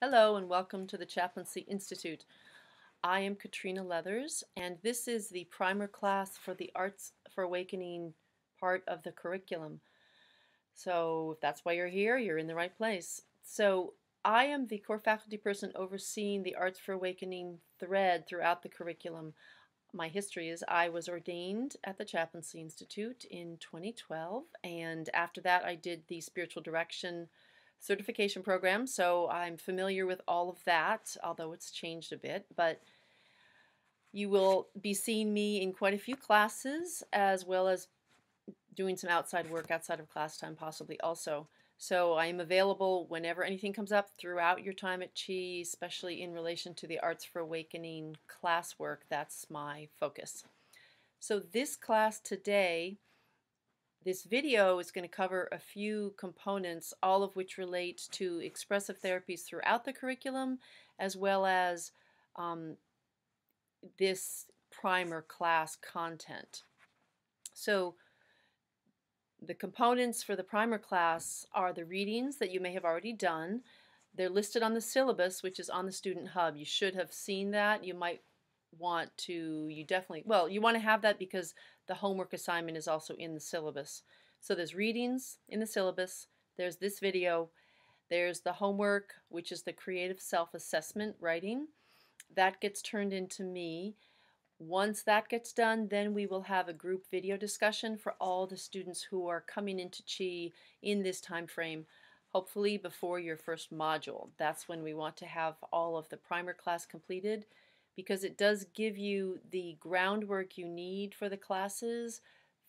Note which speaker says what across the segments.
Speaker 1: Hello and welcome to the Chaplaincy Institute. I am Katrina Leathers and this is the primer class for the Arts for Awakening part of the curriculum. So if that's why you're here, you're in the right place. So I am the core faculty person overseeing the Arts for Awakening thread throughout the curriculum. My history is I was ordained at the Chaplaincy Institute in 2012 and after that I did the spiritual direction certification program, so I'm familiar with all of that, although it's changed a bit. But you will be seeing me in quite a few classes, as well as doing some outside work outside of class time, possibly also. So I am available whenever anything comes up throughout your time at CHI, especially in relation to the Arts for Awakening classwork. That's my focus. So this class today this video is going to cover a few components, all of which relate to expressive therapies throughout the curriculum, as well as um, this primer class content. So the components for the primer class are the readings that you may have already done. They're listed on the syllabus, which is on the Student Hub. You should have seen that. You might want to, you definitely, well, you want to have that because the homework assignment is also in the syllabus. So there's readings in the syllabus, there's this video, there's the homework, which is the creative self-assessment writing. That gets turned into me. Once that gets done, then we will have a group video discussion for all the students who are coming into CHI in this time frame, hopefully before your first module. That's when we want to have all of the primer class completed because it does give you the groundwork you need for the classes,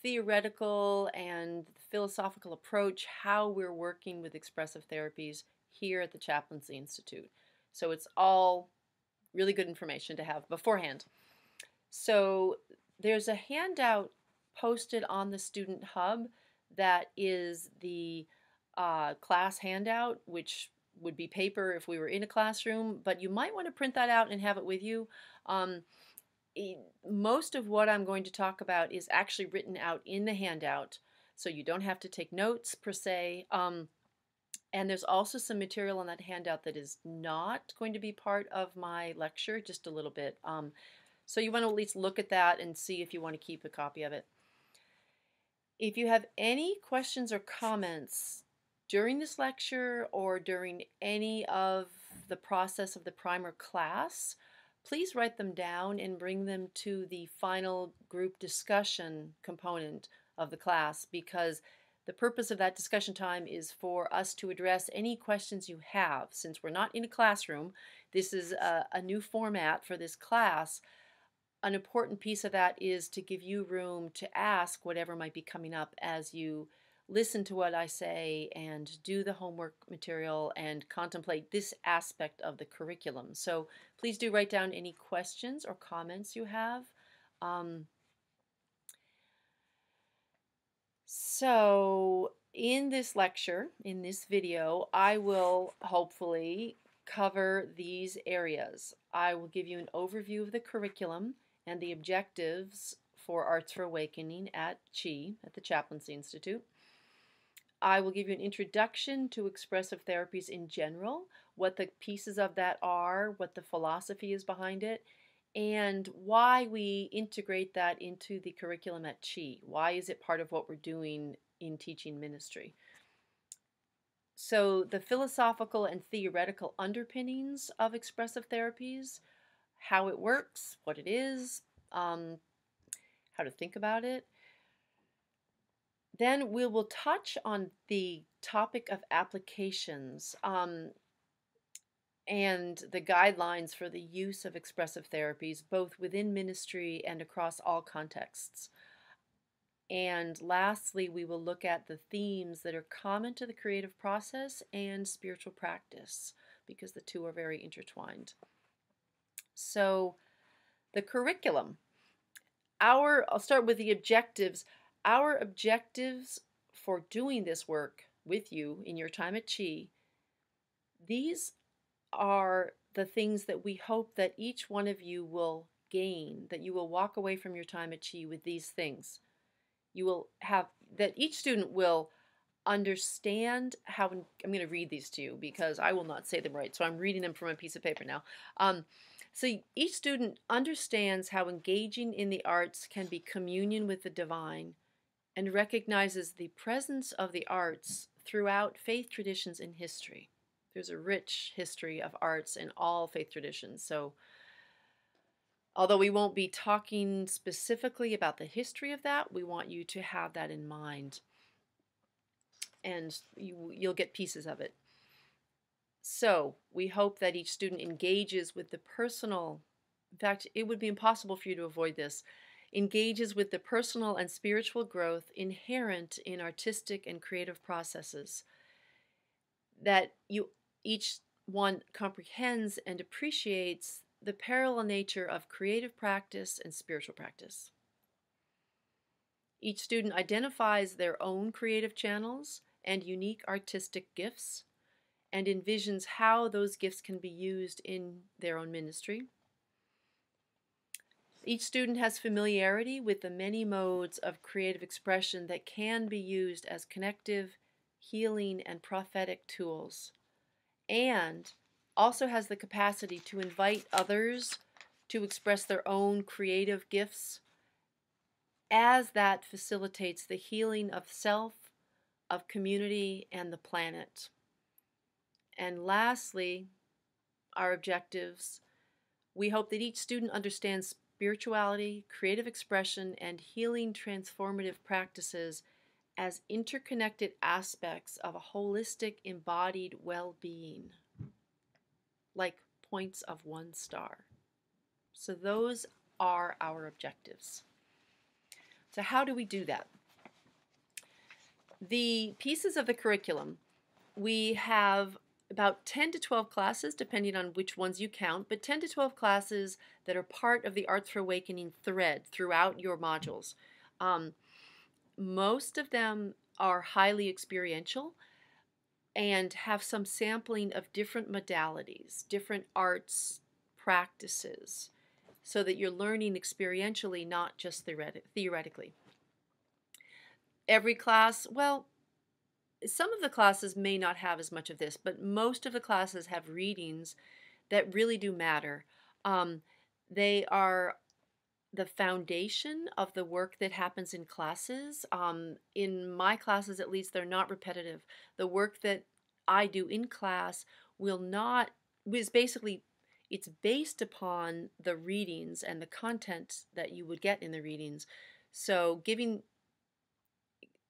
Speaker 1: theoretical and philosophical approach, how we're working with expressive therapies here at the Chaplaincy Institute. So it's all really good information to have beforehand. So there's a handout posted on the Student Hub that is the uh, class handout, which would be paper if we were in a classroom, but you might want to print that out and have it with you. Um, most of what I'm going to talk about is actually written out in the handout, so you don't have to take notes per se. Um, and there's also some material on that handout that is not going to be part of my lecture, just a little bit. Um, so you want to at least look at that and see if you want to keep a copy of it. If you have any questions or comments, during this lecture or during any of the process of the primer class, please write them down and bring them to the final group discussion component of the class because the purpose of that discussion time is for us to address any questions you have. Since we're not in a classroom, this is a, a new format for this class. An important piece of that is to give you room to ask whatever might be coming up as you listen to what I say and do the homework material and contemplate this aspect of the curriculum. So please do write down any questions or comments you have. Um, so in this lecture, in this video, I will hopefully cover these areas. I will give you an overview of the curriculum and the objectives for Arts for Awakening at CHI, at the Chaplaincy Institute. I will give you an introduction to expressive therapies in general, what the pieces of that are, what the philosophy is behind it, and why we integrate that into the curriculum at CHI. Why is it part of what we're doing in teaching ministry? So, the philosophical and theoretical underpinnings of expressive therapies, how it works, what it is, um, how to think about it, then we will touch on the topic of applications um, and the guidelines for the use of expressive therapies, both within ministry and across all contexts. And lastly, we will look at the themes that are common to the creative process and spiritual practice, because the two are very intertwined. So, the curriculum. Our, I'll start with the objectives. Our objectives for doing this work with you in your time at CHI, these are the things that we hope that each one of you will gain, that you will walk away from your time at CHI with these things. You will have, that each student will understand how I'm going to read these to you because I will not say them right. So I'm reading them from a piece of paper now. Um, so each student understands how engaging in the arts can be communion with the divine and recognizes the presence of the arts throughout faith traditions in history. There's a rich history of arts in all faith traditions. So although we won't be talking specifically about the history of that, we want you to have that in mind and you, you'll get pieces of it. So we hope that each student engages with the personal, in fact, it would be impossible for you to avoid this, engages with the personal and spiritual growth inherent in artistic and creative processes. That you each one comprehends and appreciates the parallel nature of creative practice and spiritual practice. Each student identifies their own creative channels and unique artistic gifts and envisions how those gifts can be used in their own ministry. Each student has familiarity with the many modes of creative expression that can be used as connective, healing, and prophetic tools, and also has the capacity to invite others to express their own creative gifts as that facilitates the healing of self of community and the planet. And lastly, our objectives. We hope that each student understands spirituality, creative expression, and healing transformative practices as interconnected aspects of a holistic embodied well being, like points of one star. So, those are our objectives. So, how do we do that? The pieces of the curriculum, we have about 10 to 12 classes, depending on which ones you count, but 10 to 12 classes that are part of the Arts for Awakening thread throughout your modules. Um, most of them are highly experiential and have some sampling of different modalities, different arts practices, so that you're learning experientially, not just theoretically every class, well, some of the classes may not have as much of this, but most of the classes have readings that really do matter. Um, they are the foundation of the work that happens in classes. Um, in my classes, at least, they're not repetitive. The work that I do in class will not, is basically, it's based upon the readings and the content that you would get in the readings. So giving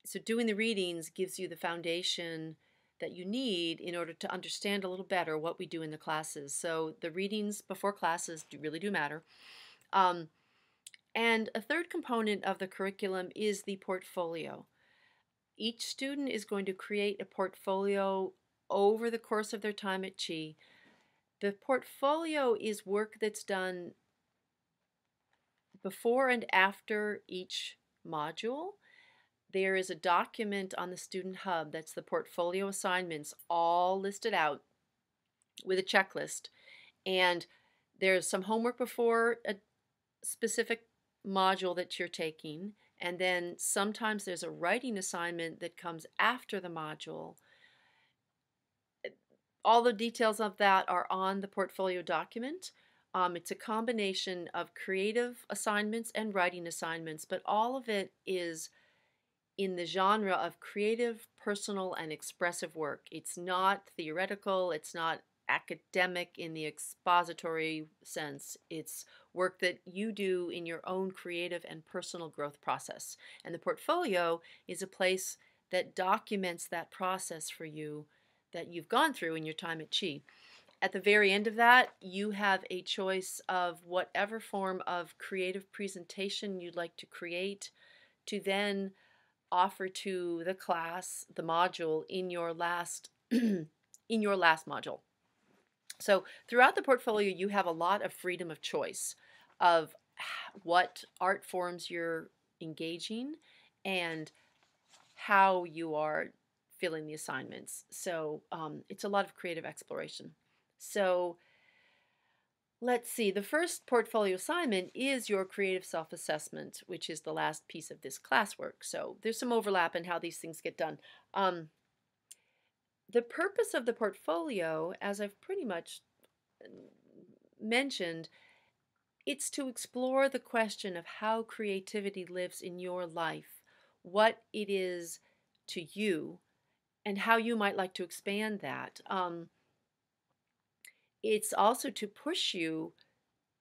Speaker 1: so doing the readings gives you the foundation that you need in order to understand a little better what we do in the classes. So the readings before classes do, really do matter. Um, and a third component of the curriculum is the portfolio. Each student is going to create a portfolio over the course of their time at CHI. The portfolio is work that's done before and after each module there is a document on the Student Hub that's the portfolio assignments all listed out with a checklist. And there's some homework before a specific module that you're taking. And then sometimes there's a writing assignment that comes after the module. All the details of that are on the portfolio document. Um, it's a combination of creative assignments and writing assignments, but all of it is in the genre of creative, personal, and expressive work. It's not theoretical, it's not academic in the expository sense. It's work that you do in your own creative and personal growth process. And the portfolio is a place that documents that process for you that you've gone through in your time at CHI. At the very end of that, you have a choice of whatever form of creative presentation you'd like to create to then offer to the class the module in your last in your last module. So throughout the portfolio you have a lot of freedom of choice of what art forms you're engaging and how you are filling the assignments. So um, it's a lot of creative exploration. So Let's see, the first portfolio assignment is your creative self assessment, which is the last piece of this classwork. So there's some overlap in how these things get done. Um, the purpose of the portfolio, as I've pretty much uh, mentioned, it's to explore the question of how creativity lives in your life, what it is to you, and how you might like to expand that. Um, it's also to push you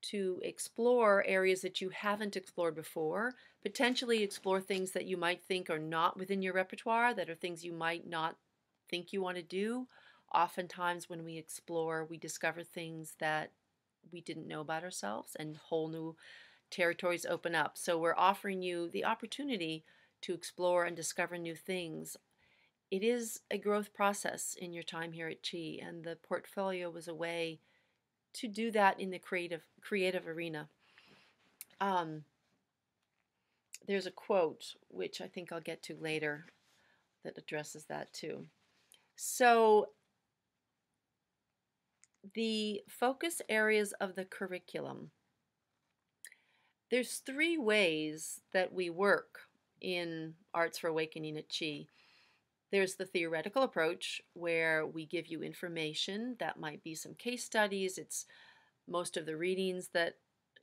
Speaker 1: to explore areas that you haven't explored before, potentially explore things that you might think are not within your repertoire, that are things you might not think you want to do. Oftentimes, when we explore, we discover things that we didn't know about ourselves, and whole new territories open up. So, we're offering you the opportunity to explore and discover new things it is a growth process in your time here at Chi, and the portfolio was a way to do that in the creative creative arena. Um, there's a quote which I think I'll get to later that addresses that too. So the focus areas of the curriculum. There's three ways that we work in Arts for Awakening at Chi. There's the theoretical approach where we give you information. That might be some case studies. It's most of the readings that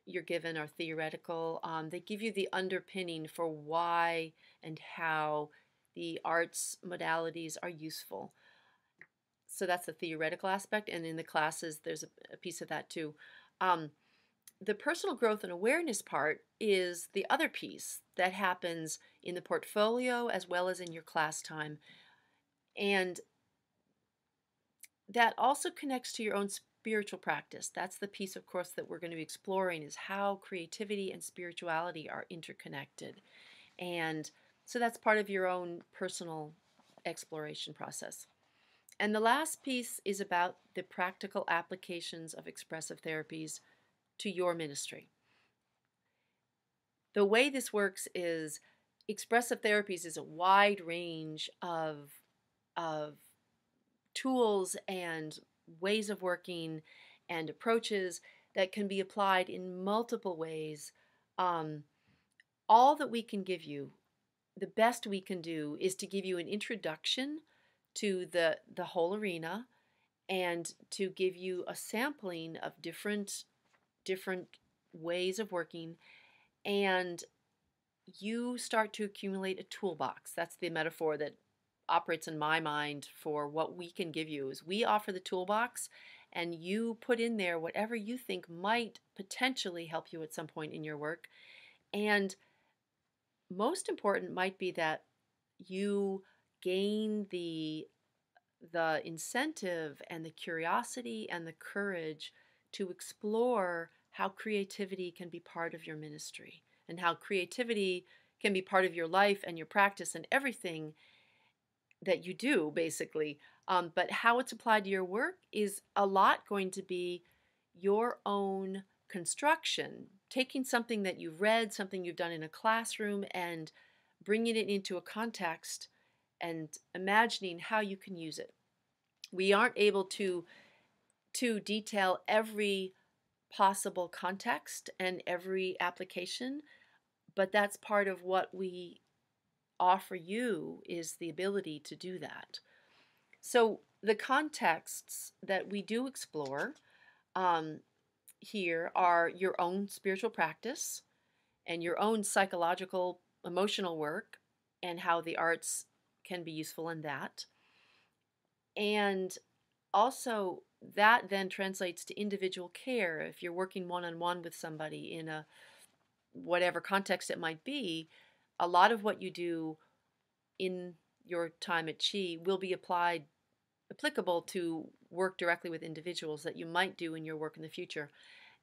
Speaker 1: you're given are theoretical. Um, they give you the underpinning for why and how the arts modalities are useful. So that's the theoretical aspect, and in the classes, there's a, a piece of that too. Um, the personal growth and awareness part is the other piece that happens in the portfolio as well as in your class time. And that also connects to your own spiritual practice. That's the piece, of course, that we're going to be exploring is how creativity and spirituality are interconnected. And so that's part of your own personal exploration process. And the last piece is about the practical applications of expressive therapies to your ministry. The way this works is expressive therapies is a wide range of, of tools and ways of working and approaches that can be applied in multiple ways. Um, all that we can give you, the best we can do, is to give you an introduction to the, the whole arena and to give you a sampling of different different ways of working and you start to accumulate a toolbox. That's the metaphor that operates in my mind for what we can give you is we offer the toolbox and you put in there whatever you think might potentially help you at some point in your work. And most important might be that you gain the the incentive and the curiosity and the courage to explore how creativity can be part of your ministry and how creativity can be part of your life and your practice and everything that you do, basically. Um, but how it's applied to your work is a lot going to be your own construction, taking something that you've read, something you've done in a classroom, and bringing it into a context and imagining how you can use it. We aren't able to to detail every possible context and every application, but that's part of what we offer you is the ability to do that. So the contexts that we do explore um, here are your own spiritual practice and your own psychological emotional work and how the arts can be useful in that. And also that then translates to individual care. If you're working one on one with somebody in a whatever context it might be, a lot of what you do in your time at Chi will be applied applicable to work directly with individuals that you might do in your work in the future.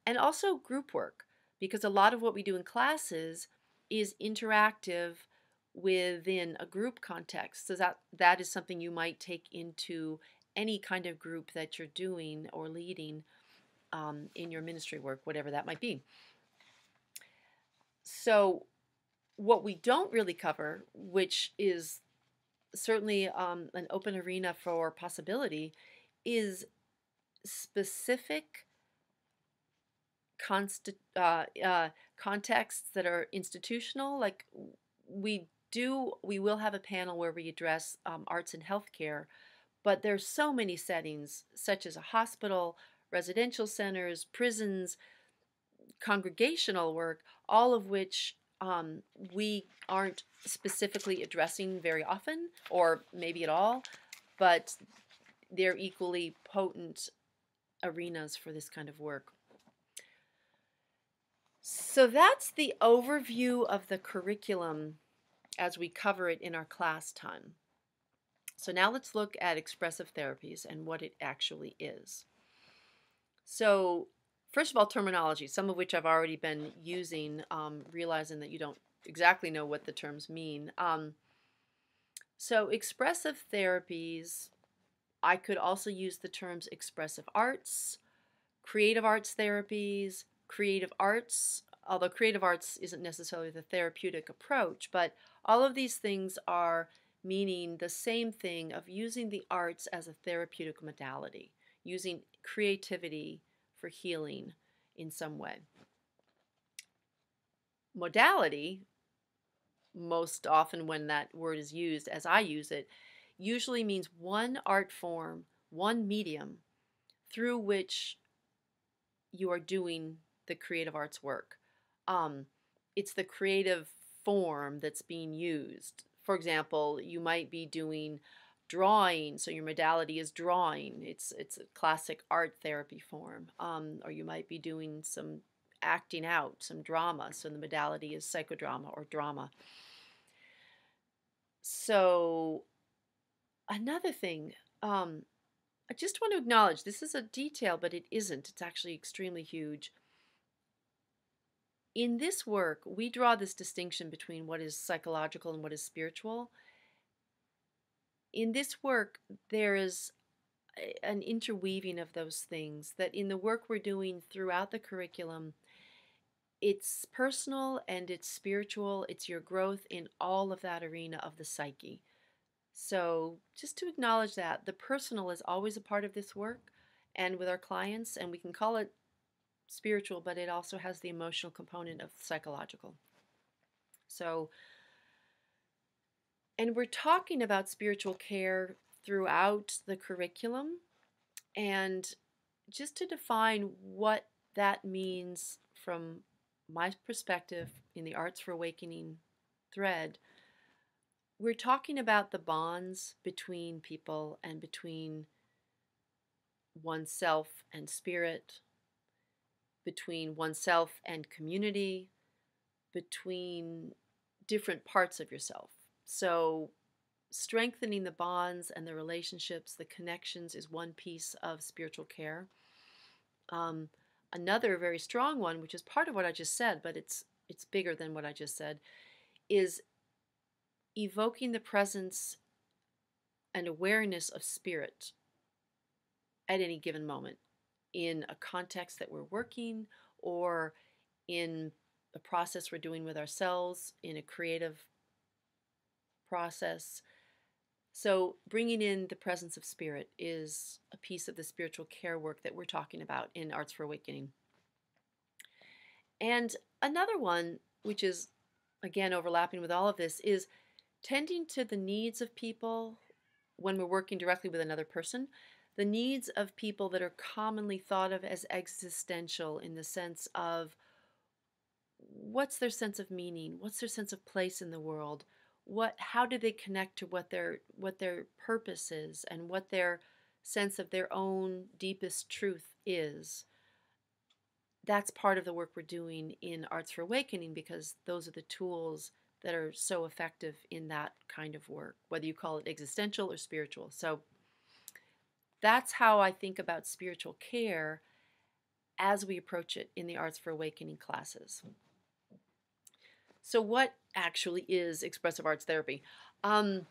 Speaker 1: And also group work, because a lot of what we do in classes is interactive within a group context. So that that is something you might take into any kind of group that you're doing or leading um, in your ministry work, whatever that might be. So, what we don't really cover, which is certainly um, an open arena for possibility, is specific consti- uh, uh, contexts that are institutional, like we do, we will have a panel where we address um, arts and healthcare, but there's so many settings, such as a hospital, residential centers, prisons, congregational work, all of which um, we aren't specifically addressing very often, or maybe at all, but they're equally potent arenas for this kind of work. So that's the overview of the curriculum as we cover it in our class time. So now let's look at expressive therapies and what it actually is. So first of all, terminology, some of which I've already been using, um, realizing that you don't exactly know what the terms mean. Um, so expressive therapies, I could also use the terms expressive arts, creative arts therapies, creative arts, although creative arts isn't necessarily the therapeutic approach, but all of these things are meaning the same thing of using the arts as a therapeutic modality, using creativity for healing in some way. Modality, most often when that word is used, as I use it, usually means one art form, one medium through which you are doing the creative arts work. Um, it's the creative form that's being used. For example, you might be doing drawing, so your modality is drawing. It's it's a classic art therapy form. Um, or you might be doing some acting out, some drama, so the modality is psychodrama or drama. So another thing, um, I just want to acknowledge this is a detail, but it isn't. It's actually extremely huge. In this work, we draw this distinction between what is psychological and what is spiritual in this work, there is an interweaving of those things that in the work we're doing throughout the curriculum, it's personal and it's spiritual, it's your growth in all of that arena of the psyche. So, just to acknowledge that, the personal is always a part of this work and with our clients, and we can call it spiritual, but it also has the emotional component of psychological. So, and we're talking about spiritual care throughout the curriculum. And just to define what that means from my perspective in the Arts for Awakening thread, we're talking about the bonds between people and between oneself and spirit, between oneself and community, between different parts of yourself. So, strengthening the bonds and the relationships, the connections is one piece of spiritual care. Um, another very strong one, which is part of what I just said, but it's it's bigger than what I just said, is evoking the presence and awareness of spirit at any given moment in a context that we're working or in the process we're doing with ourselves in a creative process. So, bringing in the presence of spirit is a piece of the spiritual care work that we're talking about in Arts for Awakening. And another one, which is again overlapping with all of this, is tending to the needs of people when we're working directly with another person, the needs of people that are commonly thought of as existential in the sense of what's their sense of meaning, what's their sense of place in the world, what how do they connect to what their what their purpose is and what their sense of their own deepest truth is? That's part of the work we're doing in arts for awakening because those are the tools that are so effective in that kind of work whether you call it existential or spiritual. So that's how i think about spiritual care as we approach it in the arts for awakening classes so, what actually is expressive arts therapy? Um,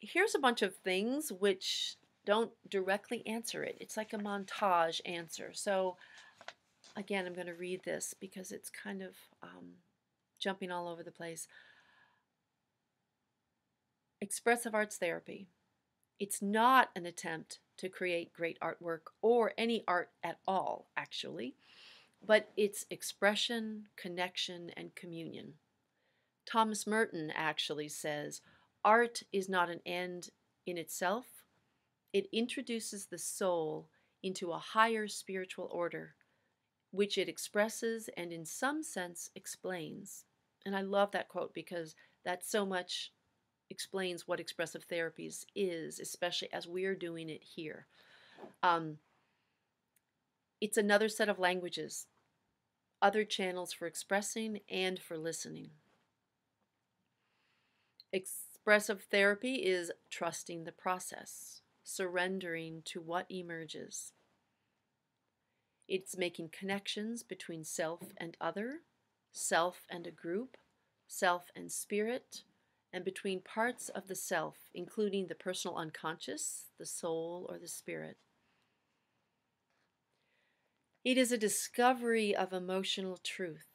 Speaker 1: here's a bunch of things which don't directly answer it. It's like a montage answer. So, again, I'm going to read this because it's kind of um, jumping all over the place. Expressive arts therapy. It's not an attempt to create great artwork or any art at all, actually. but it's expression, connection, and communion. Thomas Merton actually says art is not an end in itself, it introduces the soul into a higher spiritual order, which it expresses and, in some sense, explains. And I love that quote because that's so much explains what expressive therapies is, especially as we're doing it here. Um, it's another set of languages, other channels for expressing and for listening. Expressive therapy is trusting the process, surrendering to what emerges. It's making connections between self and other, self and a group, self and spirit, and between parts of the self, including the personal unconscious, the soul, or the spirit. It is a discovery of emotional truth.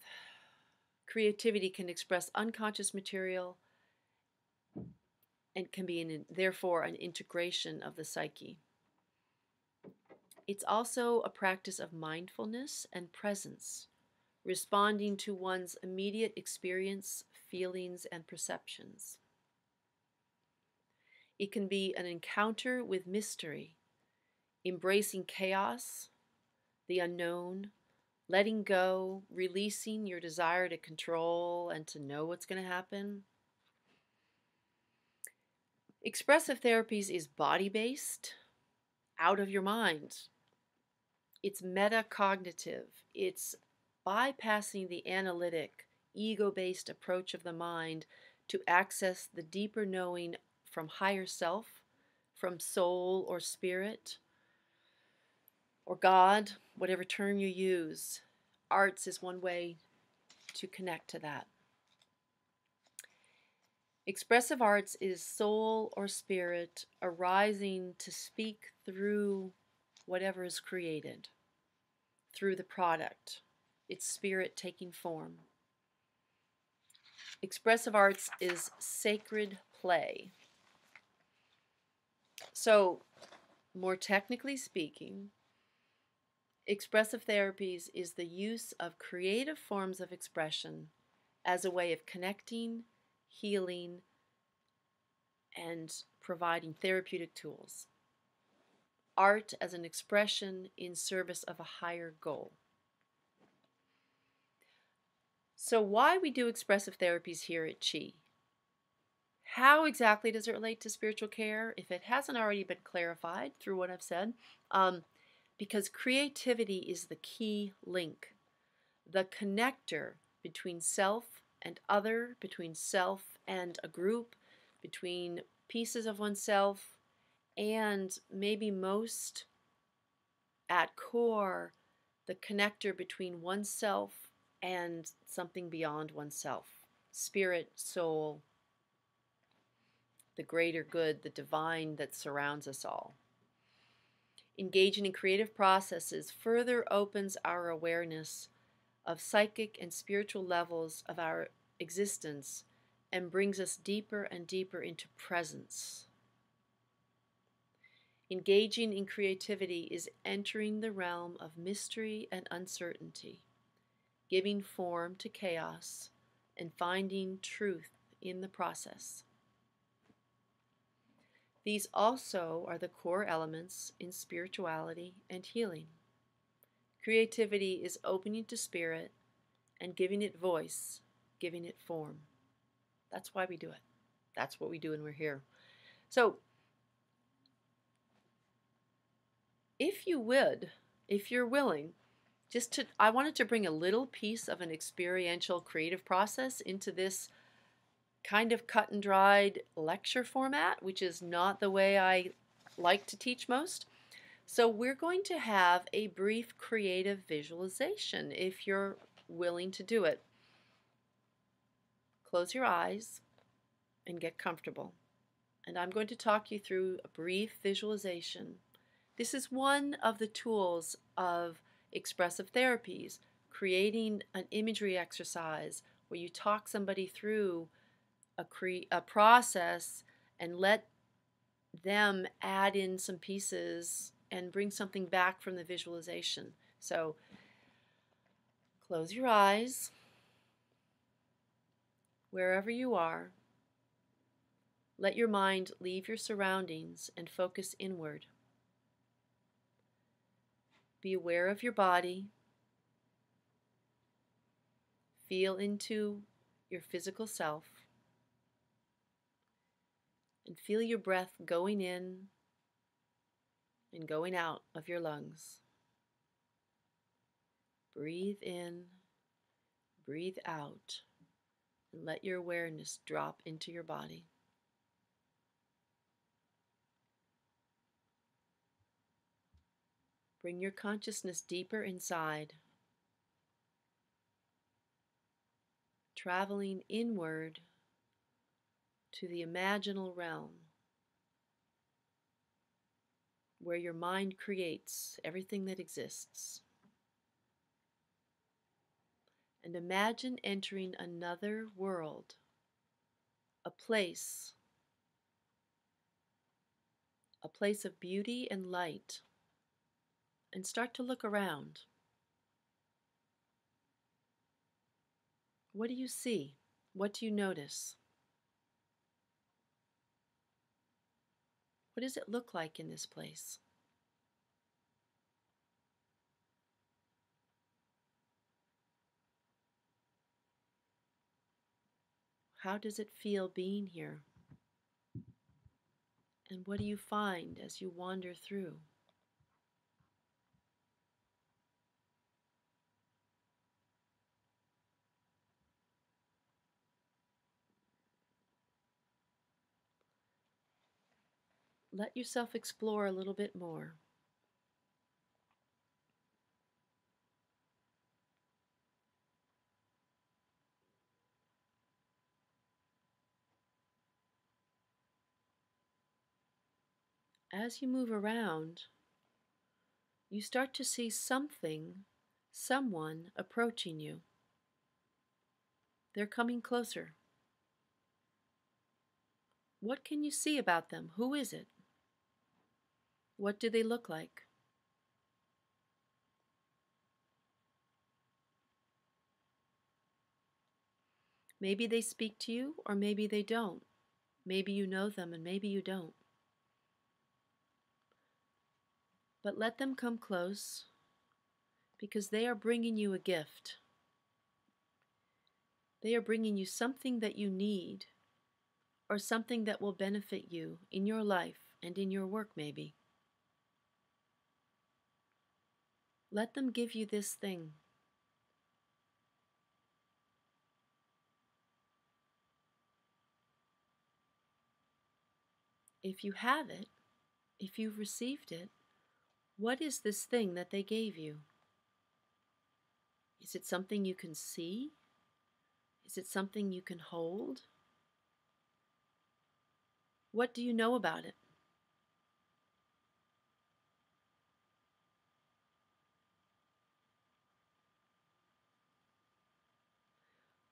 Speaker 1: Creativity can express unconscious material and can be an, therefore an integration of the psyche. It's also a practice of mindfulness and presence, responding to one's immediate experience, feelings, and perceptions. It can be an encounter with mystery, embracing chaos, the unknown, letting go, releasing your desire to control and to know what's going to happen. Expressive therapies is body based, out of your mind. It's metacognitive. It's bypassing the analytic, ego based approach of the mind to access the deeper knowing from higher self, from soul or spirit, or God, whatever term you use. Arts is one way to connect to that. Expressive arts is soul or spirit arising to speak through whatever is created, through the product, its spirit taking form. Expressive arts is sacred play. So, more technically speaking, Expressive therapies is the use of creative forms of expression as a way of connecting, healing, and providing therapeutic tools. Art as an expression in service of a higher goal. So, why we do expressive therapies here at Chi? How exactly does it relate to spiritual care? If it hasn't already been clarified through what I've said, um, because creativity is the key link, the connector between self and other, between self and a group, between pieces of oneself, and maybe most at core, the connector between oneself and something beyond oneself spirit, soul, the greater good, the divine that surrounds us all. Engaging in creative processes further opens our awareness of psychic and spiritual levels of our existence and brings us deeper and deeper into presence. Engaging in creativity is entering the realm of mystery and uncertainty, giving form to chaos, and finding truth in the process. These also are the core elements in spirituality and healing. Creativity is opening to spirit and giving it voice, giving it form. That's why we do it. That's what we do when we're here. So, if you would, if you're willing, just to, I wanted to bring a little piece of an experiential creative process into this kind of cut and dried lecture format, which is not the way I like to teach most. So we're going to have a brief creative visualization if you're willing to do it. Close your eyes and get comfortable. And I'm going to talk you through a brief visualization. This is one of the tools of expressive therapies, creating an imagery exercise where you talk somebody through a, cre- a process and let them add in some pieces and bring something back from the visualization. So Close your eyes. Wherever you are, let your mind leave your surroundings and focus inward. Be aware of your body. Feel into your physical self. And feel your breath going in and going out of your lungs. Breathe in, breathe out, and let your awareness drop into your body. Bring your consciousness deeper inside, traveling inward to the imaginal realm where your mind creates everything that exists. And imagine entering another world, a place, a place of beauty and light and start to look around. What do you see? What do you notice? What does it look like in this place? How does it feel being here? And what do you find as you wander through? Let yourself explore a little bit more. As you move around, you start to see something, someone approaching you. They're coming closer. What can you see about them? Who is it? What do they look like? Maybe they speak to you, or maybe they don't. Maybe you know them, and maybe you don't. But let them come close because they are bringing you a gift. They are bringing you something that you need or something that will benefit you in your life and in your work, maybe. Let them give you this thing. If you have it, if you've received it, what is this thing that they gave you? Is it something you can see? Is it something you can hold? What do you know about it?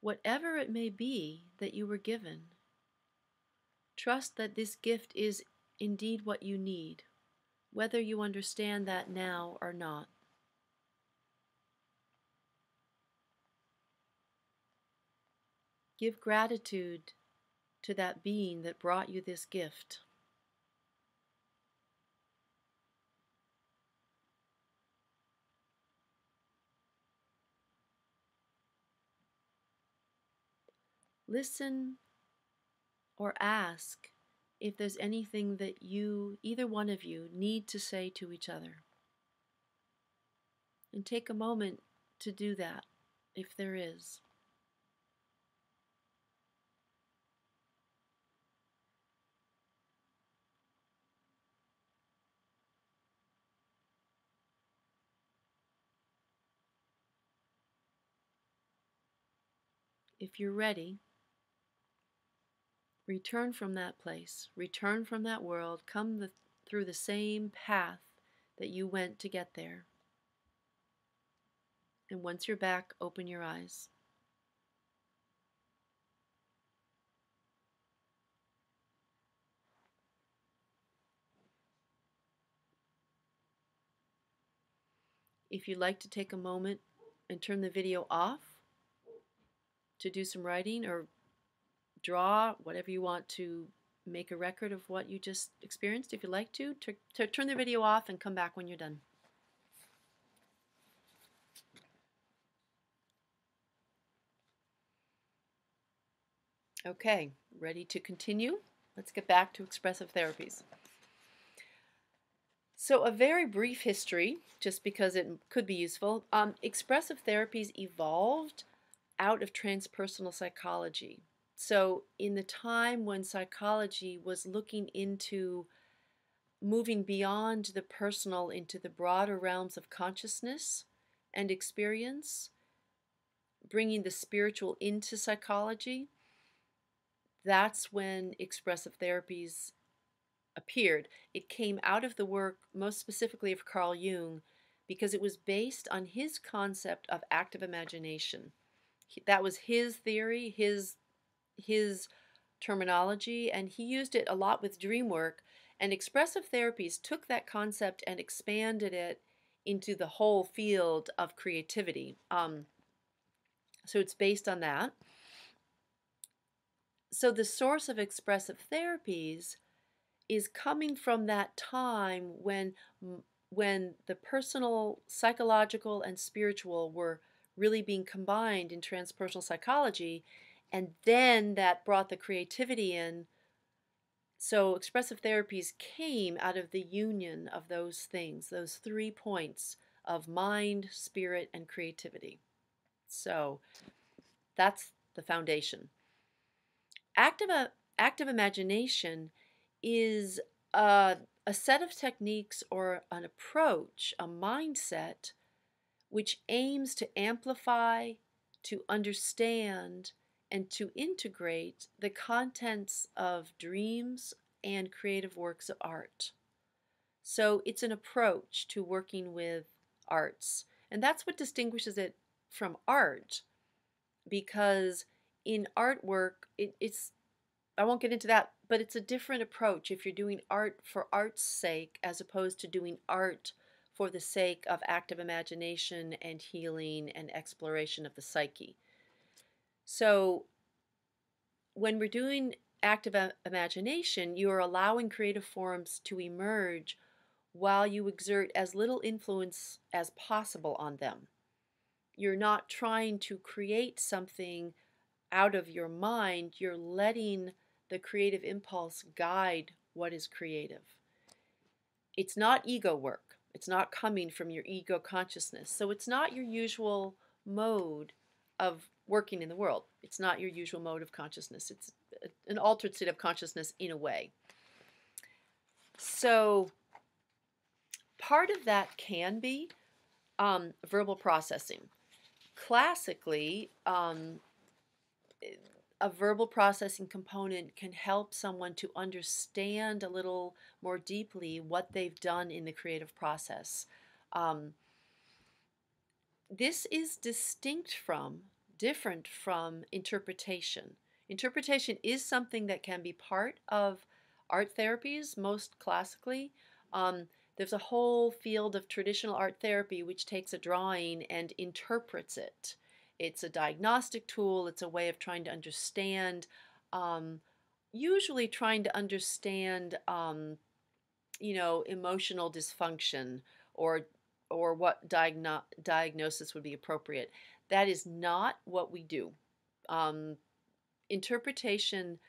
Speaker 1: Whatever it may be that you were given. Trust that this gift is indeed what you need, whether you understand that now or not. Give gratitude to that being that brought you this gift. Listen or ask if there's anything that you, either one of you, need to say to each other. And take a moment to do that if there is. If you're ready, Return from that place, return from that world, come the, through the same path that you went to get there. And once you're back, open your eyes. If you'd like to take a moment and turn the video off to do some writing or draw, whatever you want to make a record of what you just experienced if you'd like to, to, to turn the video off and come back when you're done. Okay, ready to continue? Let's get back to expressive therapies. So, a very brief history, just because it could be useful. Um, expressive therapies evolved out of transpersonal psychology. So, in the time when psychology was looking into moving beyond the personal into the broader realms of consciousness and experience, bringing the spiritual into psychology, that's when expressive therapies appeared. It came out of the work, most specifically of Carl Jung, because it was based on his concept of active imagination. That was his theory, his his terminology, and he used it a lot with dream work. And expressive therapies took that concept and expanded it into the whole field of creativity. Um, so it's based on that. So the source of expressive therapies is coming from that time when when the personal, psychological, and spiritual were really being combined in transpersonal psychology, and then that brought the creativity in. So expressive therapies came out of the union of those things, those three points of mind, spirit, and creativity. So that's the foundation. Active, uh, active imagination is a, a set of techniques or an approach, a mindset, which aims to amplify, to understand, and to integrate the contents of dreams and creative works of art. So it's an approach to working with arts. And that's what distinguishes it from art because in artwork, it, it's I won't get into that, but it's a different approach if you're doing art for art's sake as opposed to doing art for the sake of active imagination and healing and exploration of the psyche. So when we're doing active imagination, you are allowing creative forms to emerge while you exert as little influence as possible on them. You're not trying to create something out of your mind, you're letting the creative impulse guide what is creative. It's not ego work. It's not coming from your ego consciousness. So it's not your usual mode of working in the world. It's not your usual mode of consciousness. It's an altered state of consciousness in a way. So part of that can be um, verbal processing. Classically, um, a verbal processing component can help someone to understand a little more deeply what they've done in the creative process. Um, this is distinct from, different from interpretation. Interpretation is something that can be part of art therapies, most classically. Um, there's a whole field of traditional art therapy which takes a drawing and interprets it. It's a diagnostic tool, it's a way of trying to understand, um, usually trying to understand, um, you know, emotional dysfunction or or what diagno- diagnosis would be appropriate. That is not what we do. Um, interpretation,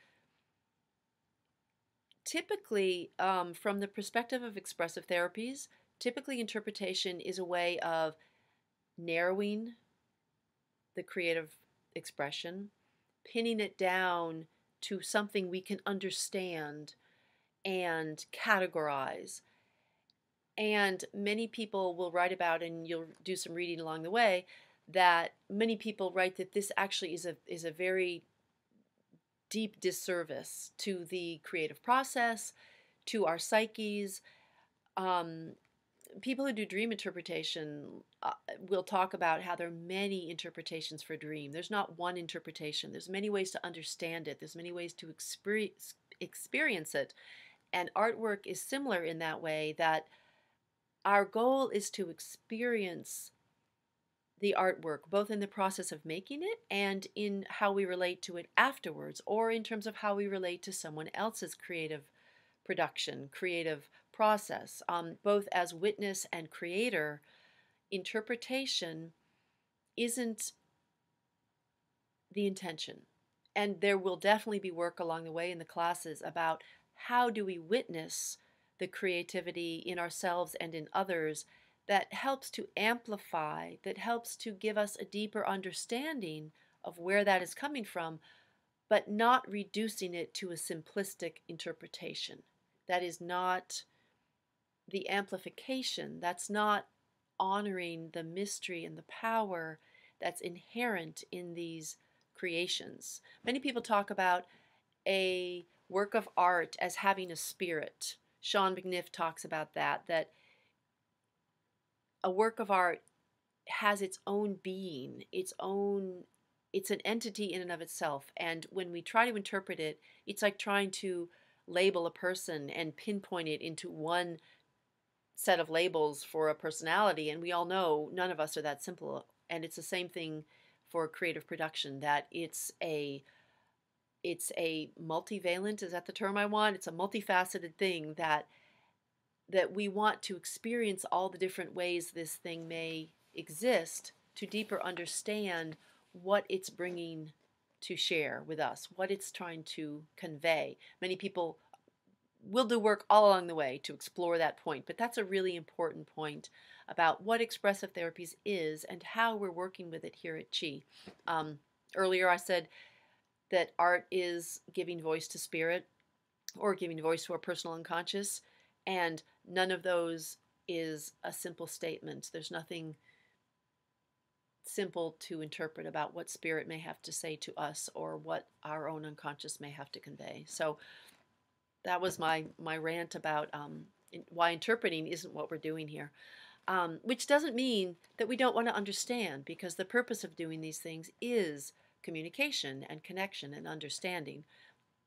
Speaker 1: typically, um, from the perspective of expressive therapies, typically interpretation is a way of narrowing the creative expression, pinning it down to something we can understand and categorize. And many people will write about, and you'll do some reading along the way, that many people write that this actually is a is a very deep disservice to the creative process, to our psyches. Um, people who do dream interpretation uh, will talk about how there are many interpretations for dream. There's not one interpretation. There's many ways to understand it. There's many ways to experience experience it. And artwork is similar in that way that our goal is to experience the artwork, both in the process of making it and in how we relate to it afterwards, or in terms of how we relate to someone else's creative production, creative process. Um, both as witness and creator, interpretation isn't the intention. And there will definitely be work along the way in the classes about how do we witness the creativity in ourselves and in others that helps to amplify, that helps to give us a deeper understanding of where that is coming from, but not reducing it to a simplistic interpretation. That is not the amplification, that's not honoring the mystery and the power that's inherent in these creations. Many people talk about a work of art as having a spirit. Shaun McNiff talks about that, that a work of art has its own being, its own it's an entity in and of itself. And when we try to interpret it, it's like trying to label a person and pinpoint it into one set of labels for a personality. And we all know none of us are that simple. And it's the same thing for creative production that it's a it's a multivalent is that the term i want it's a multifaceted thing that that we want to experience all the different ways this thing may exist to deeper understand what it's bringing to share with us, what it's trying to convey. Many people will do work all along the way to explore that point, but that's a really important point about what expressive therapies is and how we're working with it here at Chi. Um, earlier, I said that art is giving voice to spirit or giving voice to our personal unconscious. And none of those is a simple statement. There's nothing simple to interpret about what spirit may have to say to us or what our own unconscious may have to convey. So that was my my rant about um, why interpreting isn't what we're doing here. Um, which doesn't mean that we don't want to understand, because the purpose of doing these things is communication and connection and understanding.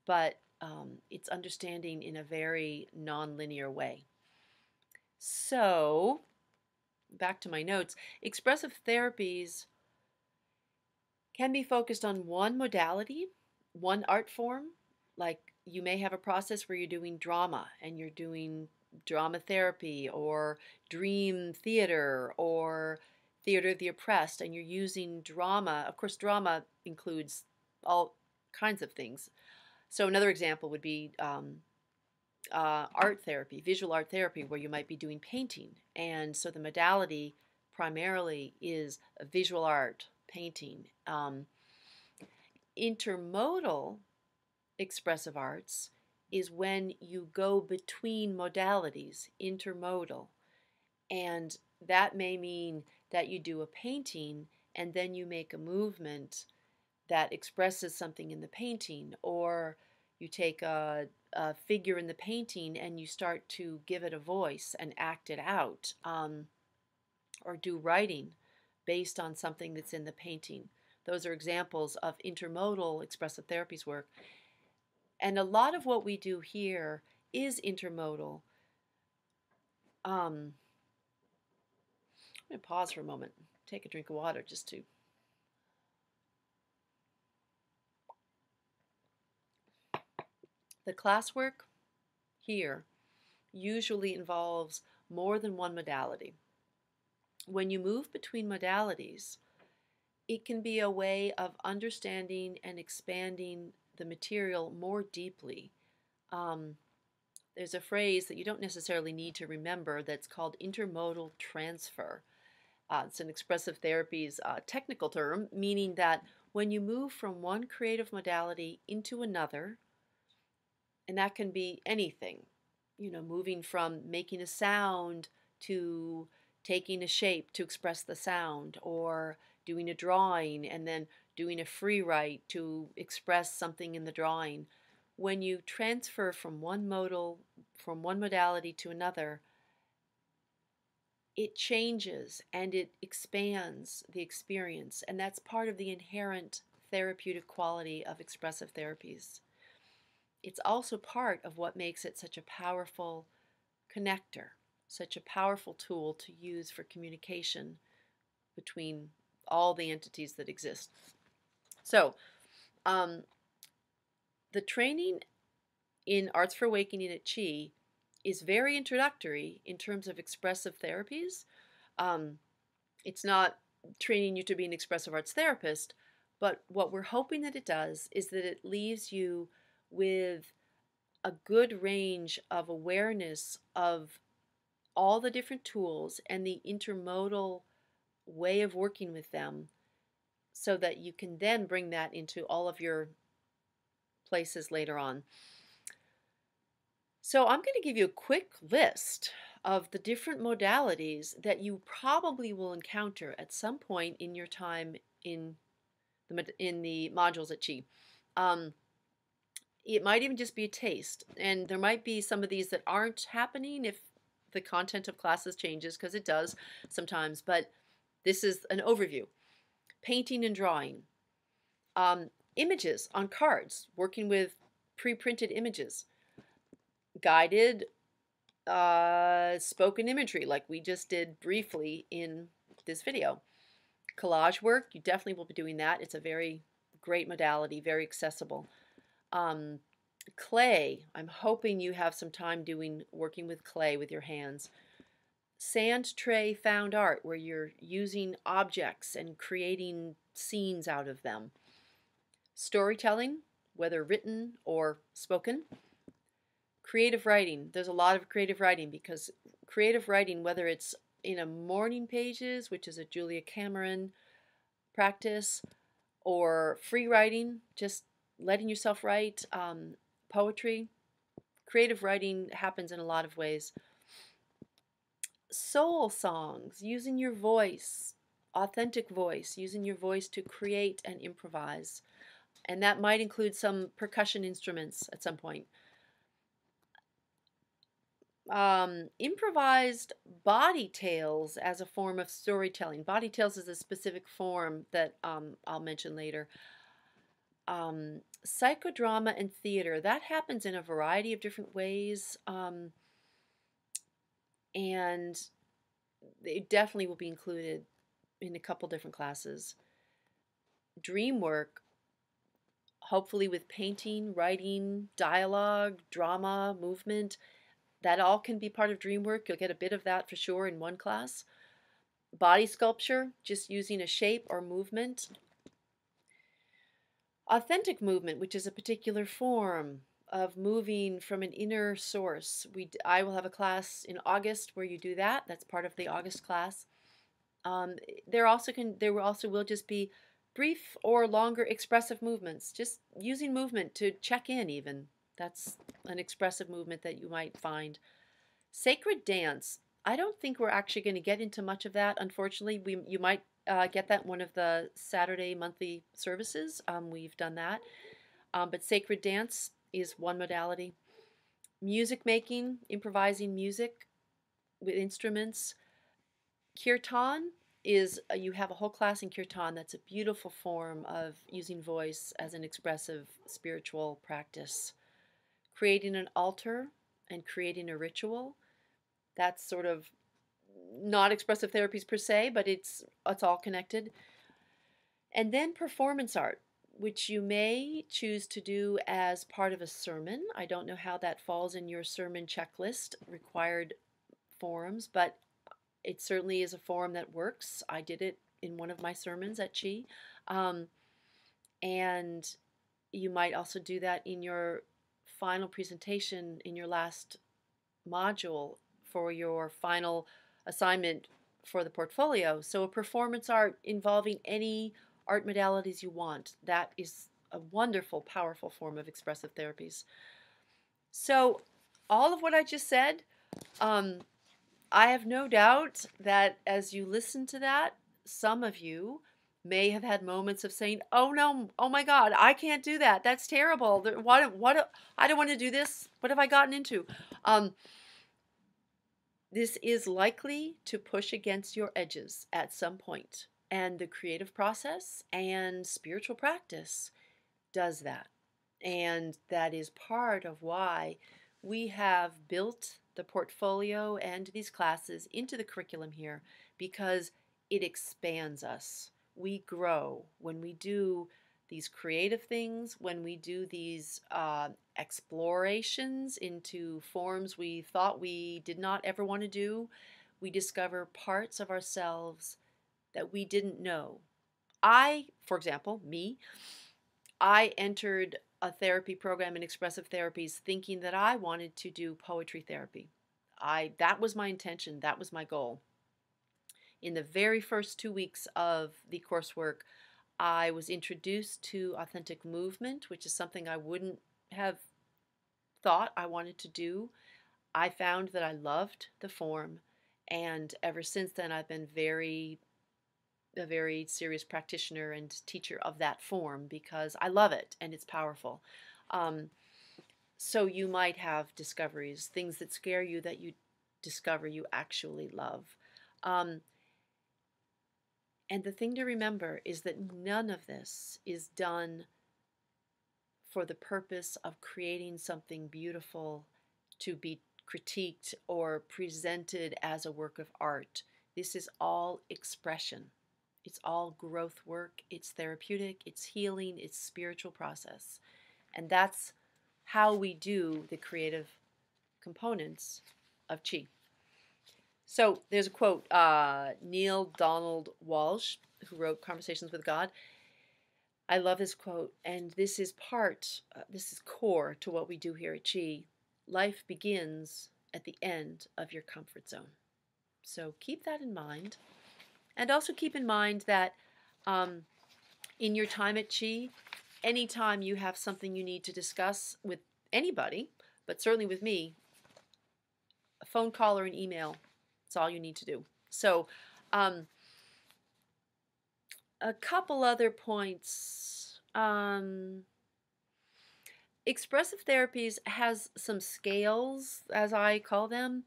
Speaker 1: But um, it's understanding in a very nonlinear way. So, back to my notes expressive therapies can be focused on one modality, one art form. Like you may have a process where you're doing drama and you're doing drama therapy or dream theater or theater of the oppressed, and you're using drama. Of course, drama includes all kinds of things so another example would be um, uh, art therapy, visual art therapy, where you might be doing painting. And so the modality primarily is visual art, painting. Um, intermodal expressive arts is when you go between modalities, intermodal. And that may mean that you do a painting and then you make a movement that expresses something in the painting, or you take a, a figure in the painting and you start to give it a voice and act it out, um, or do writing based on something that's in the painting. Those are examples of intermodal expressive therapies work. And a lot of what we do here is intermodal. Um, I'm going to pause for a moment, take a drink of water just to The classwork here usually involves more than one modality. When you move between modalities, it can be a way of understanding and expanding the material more deeply. Um, there's a phrase that you don't necessarily need to remember that's called intermodal transfer. Uh, it's an expressive therapy's uh, technical term, meaning that when you move from one creative modality into another, and that can be anything, you know, moving from making a sound to taking a shape to express the sound, or doing a drawing and then doing a free write to express something in the drawing. When you transfer from one modal, from one modality to another, it changes and it expands the experience, and that's part of the inherent therapeutic quality of expressive therapies it's also part of what makes it such a powerful connector, such a powerful tool to use for communication between all the entities that exist. So, um, the training in Arts for Awakening at Chi is very introductory in terms of expressive therapies. Um, it's not training you to be an expressive arts therapist, but what we're hoping that it does is that it leaves you with a good range of awareness of all the different tools and the intermodal way of working with them so that you can then bring that into all of your places later on. So I'm going to give you a quick list of the different modalities that you probably will encounter at some point in your time in the in the modules at Chi. Um, it might even just be a taste, and there might be some of these that aren't happening if the content of classes changes because it does sometimes. But this is an overview: painting and drawing, um, images on cards, working with pre-printed images, guided uh, spoken imagery like we just did briefly in this video. Collage work, you definitely will be doing that. It's a very great modality, very accessible. Um, clay, I'm hoping you have some time doing working with clay with your hands. Sand tray found art, where you're using objects and creating scenes out of them. Storytelling, whether written or spoken creative writing. There's a lot of creative writing because creative writing, whether it's in a morning pages, which is a Julia Cameron practice, or free writing, just letting yourself write, um, poetry, creative writing happens in a lot of ways. Soul songs, using your voice, authentic voice, using your voice to create and improvise. And that might include some percussion instruments at some point um, improvised body tales as a form of storytelling. Body tales is a specific form that um, I'll mention later. Um, psychodrama and theater, that happens in a variety of different ways. Um, and it definitely will be included in a couple different classes. Dream work, hopefully with painting, writing, dialogue, drama, movement that all can be part of dream work. You'll get a bit of that for sure in one class. Body sculpture, just using a shape or movement. Authentic movement, which is a particular form of moving from an inner source. We, I will have a class in August where you do that. That's part of the August class. Um, there also can there also will just be brief or longer expressive movements, just using movement to check in even. That's an expressive movement that you might find. Sacred dance. I don't think we're actually going to get into much of that. Unfortunately, we you might uh, get that one of the Saturday monthly services. Um, we've done that. Um, but sacred dance is one modality. Music making, improvising music with instruments. Kirtan is uh, you have a whole class in kirtan that's a beautiful form of using voice as an expressive spiritual practice creating an altar and creating a ritual. That's sort of not expressive therapies per se, but it's it's all connected. And then performance art, which you may choose to do as part of a sermon. I don't know how that falls in your sermon checklist required forms, but it certainly is a form that works. I did it in one of my sermons at Chi. Um, and you might also do that in your final presentation in your last module for your final assignment for the portfolio. So a performance art involving any art modalities you want. That is a wonderful, powerful form of expressive therapies. So all of what I just said, um, I have no doubt that as you listen to that, some of you may have had moments of saying, "Oh no, oh my God, I can't do that. That's terrible. What? What? I don't want to do this. What have I gotten into?" Um, this is likely to push against your edges at some point, and the creative process and spiritual practice does that, and that is part of why we have built the portfolio and these classes into the curriculum here because it expands us. We grow when we do these creative things, when we do these uh, explorations into forms we thought we did not ever want to do. We discover parts of ourselves that we didn't know. I, for example, me, I entered a therapy program in expressive therapies thinking that I wanted to do poetry therapy. I that was my intention, that was my goal. In the very first 2 weeks of the coursework, I was introduced to authentic movement, which is something I wouldn't have thought I wanted to do. I found that I loved the form, and ever since then, I've been very a very serious practitioner and teacher of that form because I love it and it's powerful. Um, so you might have discoveries, things that scare you that you discover you actually love. Um, and the thing to remember is that none of this is done for the purpose of creating something beautiful to be critiqued or presented as a work of art. This is all expression. It's all growth work, it's therapeutic, it's healing, it's spiritual process. And that's how we do the creative components of Chi. So there's a quote uh, Neale Donald Walsch, who wrote Conversations with God. I love his quote, and this is part, uh, this is core to what we do here at Chi. Life begins at the end of your comfort zone. So keep that in mind. And also keep in mind that um, in your time at Chi, anytime you have something you need to discuss with anybody, but certainly with me, a phone call or an email, it's all you need to do. So, um, a couple other points. Um, expressive therapies has some scales, as I call them.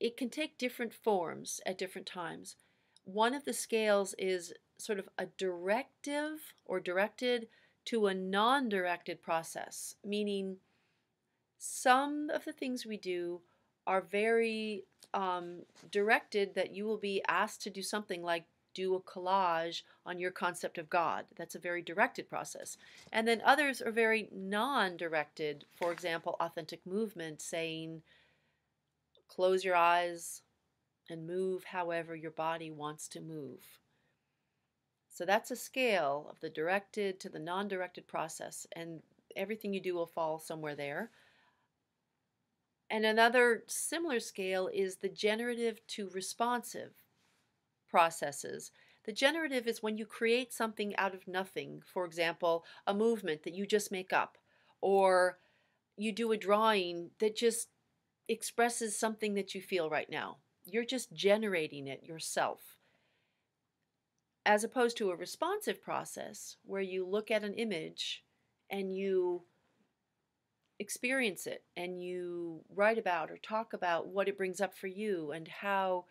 Speaker 1: It can take different forms at different times. One of the scales is sort of a directive or directed to a non directed process, meaning some of the things we do are very um, directed that you will be asked to do something like do a collage on your concept of God. That's a very directed process. And then others are very non directed. For example, authentic movement, saying, close your eyes, and move however your body wants to move. So that's a scale of the directed to the non directed process, and everything you do will fall somewhere there. And another similar scale is the generative to responsive processes. The generative is when you create something out of nothing, for example, a movement that you just make up, or you do a drawing that just expresses something that you feel right now. You're just generating it yourself. As opposed to a responsive process where you look at an image and you experience it and you write about or talk about what it brings up for you and how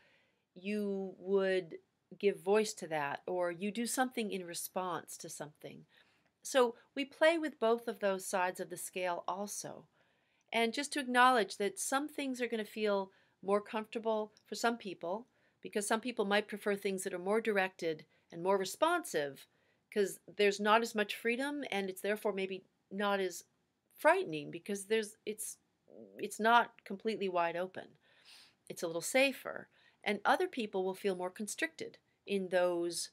Speaker 1: you would give voice to that or you do something in response to something. So we play with both of those sides of the scale also. And just to acknowledge that some things are going to feel more comfortable for some people because some people might prefer things that are more directed and more responsive because there's not as much freedom and it's therefore maybe not as frightening because there's it's it's not completely wide open. It's a little safer and other people will feel more constricted in those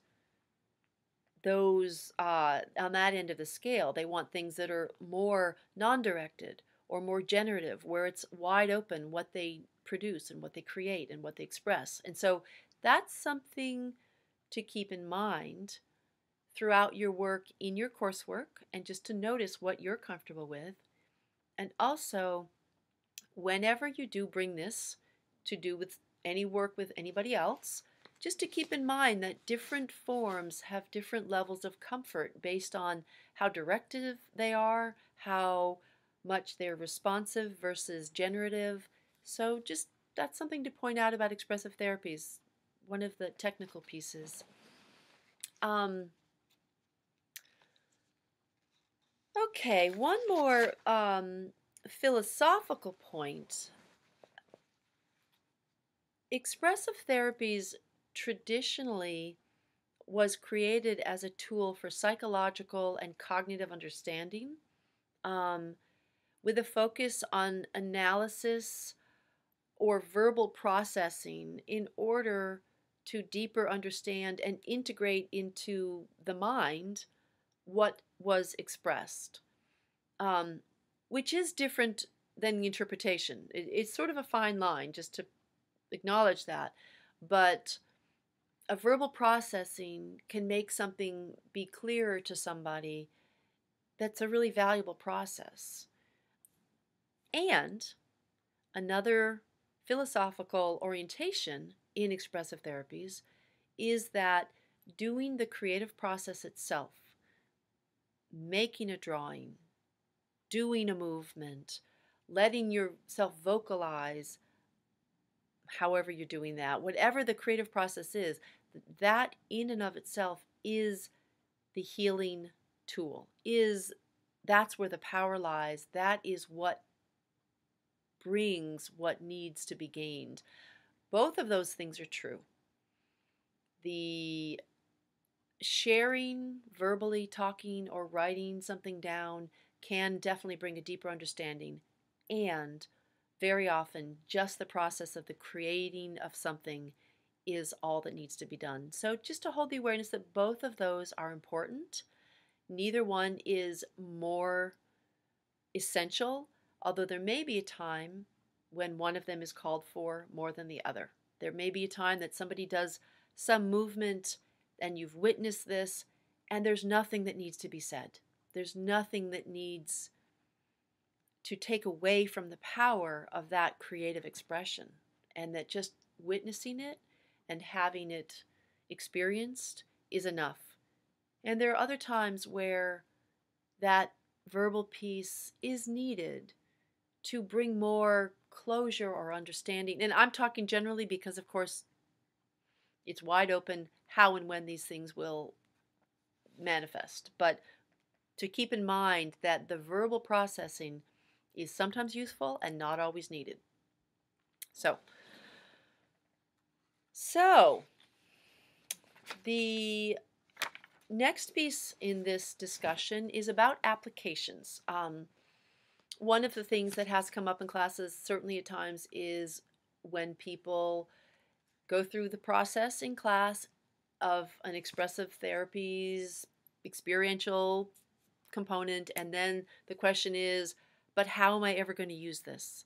Speaker 1: those uh, on that end of the scale. They want things that are more non-directed or more generative, where it's wide open what they produce and what they create and what they express. And so that's something to keep in mind throughout your work in your coursework and just to notice what you're comfortable with. And also, whenever you do bring this to do with any work with anybody else, just to keep in mind that different forms have different levels of comfort based on how directive they are, how much they're responsive versus generative, so just that's something to point out about expressive therapies, one of the technical pieces. Um, okay, one more um, philosophical point. Expressive therapies traditionally was created as a tool for psychological and cognitive understanding um, with a focus on analysis or verbal processing in order to deeper understand and integrate into the mind what was expressed, um, which is different than the interpretation. It, it's sort of a fine line, just to acknowledge that. But a verbal processing can make something be clearer to somebody that's a really valuable process. And another philosophical orientation in expressive therapies is that doing the creative process itself, making a drawing, doing a movement, letting yourself vocalize, however you're doing that, whatever the creative process is, that in and of itself is the healing tool. Is that's where the power lies. That is what brings what needs to be gained. Both of those things are true. The sharing, verbally talking, or writing something down can definitely bring a deeper understanding. And very often, just the process of the creating of something is all that needs to be done. So, just to hold the awareness that both of those are important. Neither one is more essential although there may be a time when one of them is called for more than the other. There may be a time that somebody does some movement and you've witnessed this, and there's nothing that needs to be said. There's nothing that needs to take away from the power of that creative expression, and that just witnessing it and having it experienced is enough. And there are other times where that verbal piece is needed to bring more closure or understanding. And I'm talking generally because, of course, it's wide open how and when these things will manifest. But to keep in mind that the verbal processing is sometimes useful and not always needed. So, so the next piece in this discussion is about applications. Um, one of the things that has come up in classes, certainly at times, is when people go through the process in class of an expressive therapies experiential component, and then the question is, but how am I ever going to use this?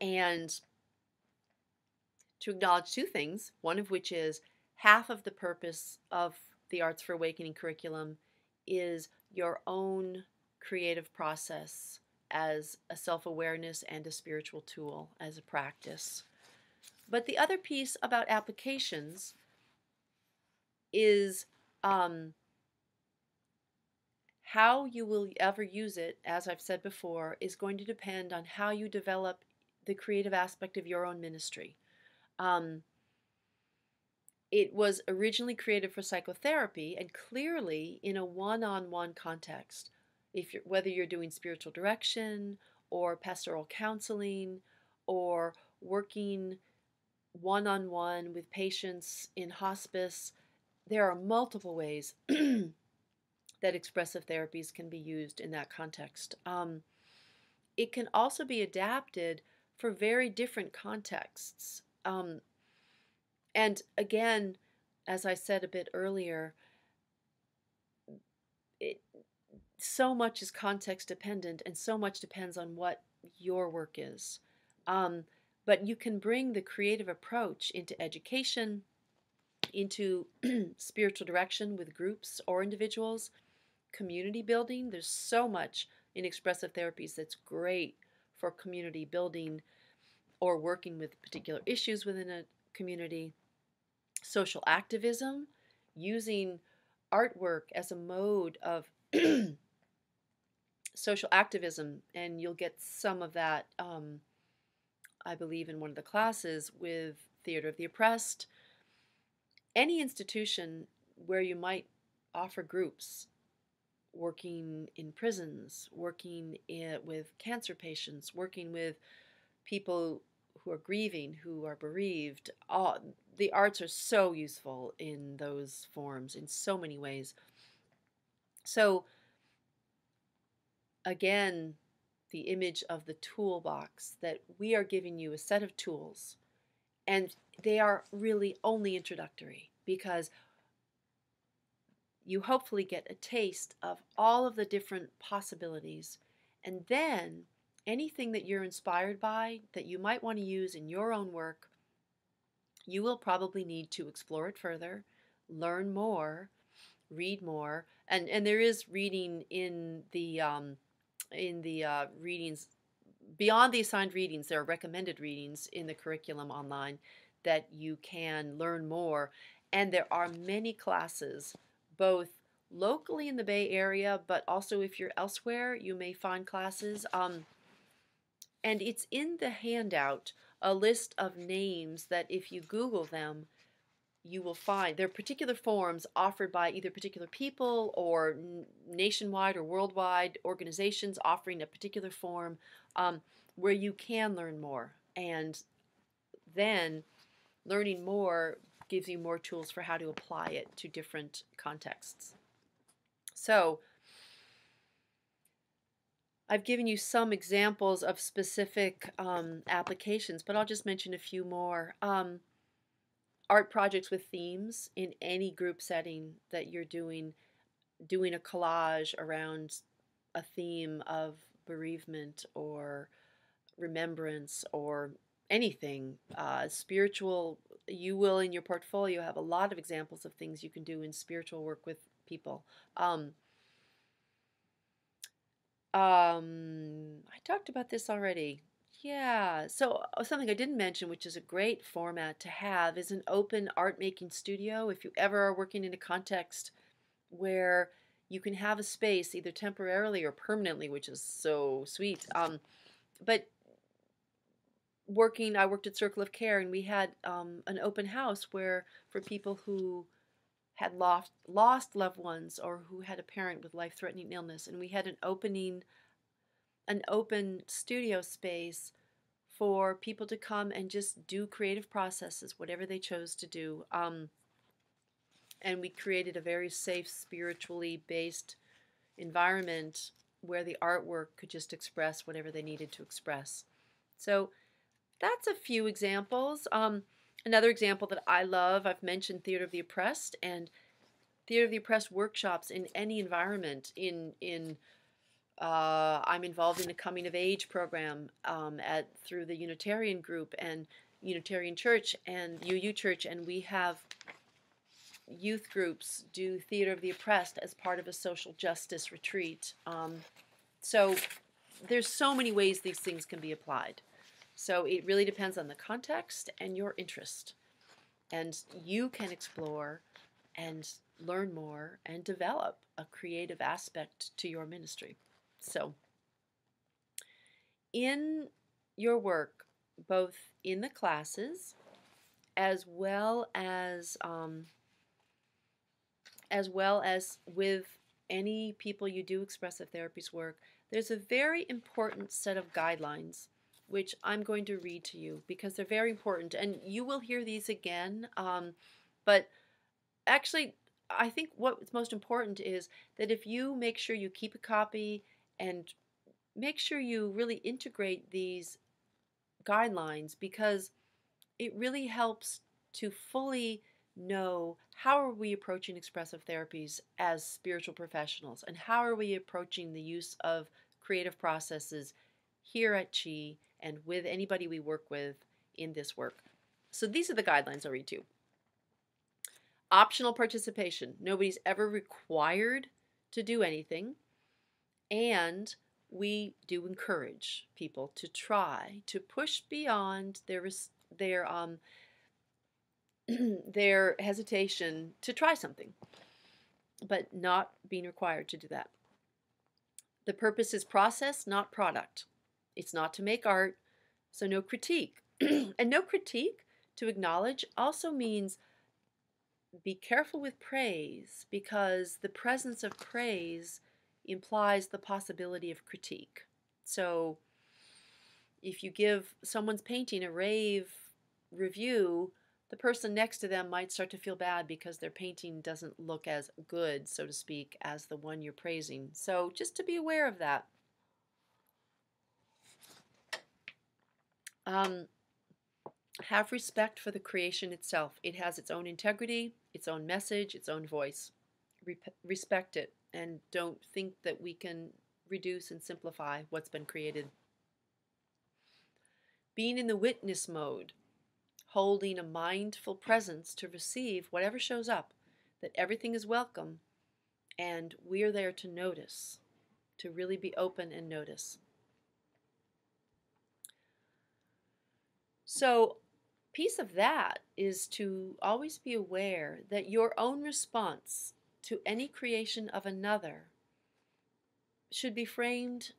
Speaker 1: And to acknowledge two things, one of which is half of the purpose of the Arts for Awakening curriculum is your own creative process as a self awareness and a spiritual tool, as a practice. But the other piece about applications is um, how you will ever use it, as I've said before, is going to depend on how you develop the creative aspect of your own ministry. Um, it was originally created for psychotherapy and clearly in a one on one context if you're, whether you're doing spiritual direction or pastoral counseling or working one on one with patients in hospice, there are multiple ways that expressive therapies can be used in that context. Um, it can also be adapted for very different contexts. Um, and again, as I said a bit earlier, it, so much is context dependent and so much depends on what your work is. Um, but you can bring the creative approach into education, into spiritual direction with groups or individuals, community building. There's so much in expressive therapies that's great for community building or working with particular issues within a community. Social activism, using artwork as a mode of social activism, and you'll get some of that, um, I believe, in one of the classes with Theater of the Oppressed. Any institution where you might offer groups working in prisons, working in, with cancer patients, working with people who are grieving, who are bereaved. All, the arts are so useful in those forms in so many ways. So, again, the image of the toolbox that we are giving you a set of tools, and they are really only introductory because you hopefully get a taste of all of the different possibilities. And then anything that you're inspired by that you might want to use in your own work, you will probably need to explore it further, learn more, read more, and and there is reading in the um, in the uh, readings beyond the assigned readings. There are recommended readings in the curriculum online that you can learn more, and there are many classes both locally in the Bay Area, but also if you're elsewhere, you may find classes. Um, and it's in the handout a list of names that if you Google them, you will find there are particular forms offered by either particular people or nationwide or worldwide organizations offering a particular form um, where you can learn more. And then learning more gives you more tools for how to apply it to different contexts. So, I've given you some examples of specific um, applications, but I'll just mention a few more. Um, art projects with themes in any group setting that you're doing, doing a collage around a theme of bereavement or remembrance or anything uh, spiritual you will in your portfolio have a lot of examples of things you can do in spiritual work with people um, um, I talked about this already. Yeah, so uh, something I didn't mention, which is a great format to have, is an open art making studio. If you ever are working in a context where you can have a space either temporarily or permanently, which is so sweet. Um, but working, I worked at Circle of Care, and we had um, an open house where for people who had lost lost loved ones or who had a parent with life-threatening illness and we had an opening an open studio space for people to come and just do creative processes whatever they chose to do um, and we created a very safe spiritually based environment where the artwork could just express whatever they needed to express so that's a few examples um, Another example that I love, I've mentioned Theater of the Oppressed and Theater of the Oppressed workshops in any environment. In in uh, I'm involved in a coming of age program um, at through the Unitarian group and Unitarian Church and UU Church, and we have youth groups do Theater of the Oppressed as part of a social justice retreat. Um, so there's so many ways these things can be applied. So it really depends on the context and your interest. And you can explore and learn more and develop a creative aspect to your ministry. So, in your work, both in the classes as well as um, as well as with any people you do expressive therapies work, there's a very important set of guidelines which I'm going to read to you because they're very important. And you will hear these again. Um, but actually, I think what's most important is that if you make sure you keep a copy and make sure you really integrate these guidelines because it really helps to fully know how are we approaching expressive therapies as spiritual professionals and how are we approaching the use of creative processes here at Chi and with anybody we work with in this work. So these are the guidelines I'll read to you. Optional participation. Nobody's ever required to do anything. And we do encourage people to try to push beyond their their um their hesitation to try something, but not being required to do that. The purpose is process, not product. It's not to make art, so no critique. and no critique to acknowledge also means be careful with praise because the presence of praise implies the possibility of critique. So if you give someone's painting a rave review, the person next to them might start to feel bad because their painting doesn't look as good, so to speak, as the one you're praising. So just to be aware of that. Um, have respect for the creation itself. It has its own integrity, its own message, its own voice. Re respect it and don't think that we can reduce and simplify what's been created. Being in the witness mode, holding a mindful presence to receive whatever shows up, that everything is welcome, and we're there to notice, to really be open and notice. So, piece of that is to always be aware that your own response to any creation of another should be framed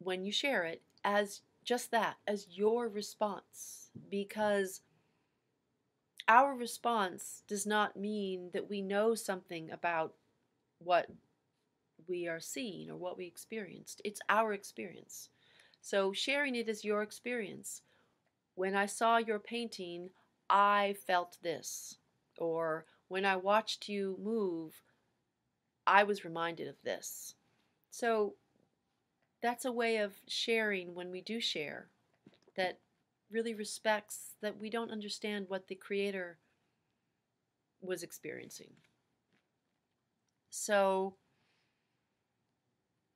Speaker 1: when you share it as just that, as your response. Because our response does not mean that we know something about what we are seeing or what we experienced. It's our experience. So sharing it as your experience. When I saw your painting, I felt this. Or when I watched you move, I was reminded of this. So that's a way of sharing when we do share that really respects that we don't understand what the creator was experiencing. So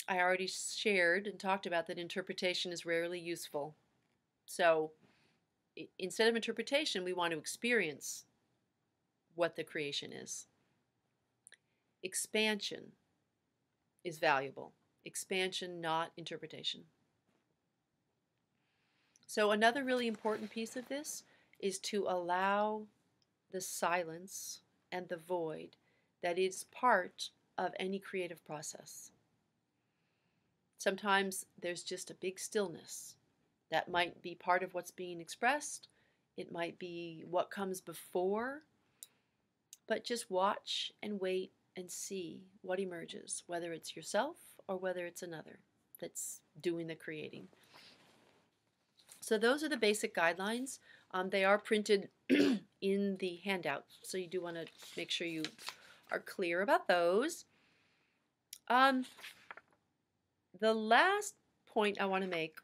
Speaker 1: I already shared and talked about that interpretation is rarely useful. So instead of interpretation, we want to experience what the creation is. Expansion is valuable. Expansion, not interpretation. So, another really important piece of this is to allow the silence and the void that is part of any creative process. Sometimes there's just a big stillness that might be part of what's being expressed, it might be what comes before, but just watch and wait and see what emerges, whether it's yourself or whether it's another that's doing the creating. So those are the basic guidelines. Um, they are printed in the handout, so you do want to make sure you are clear about those. Um, the last point I want to make,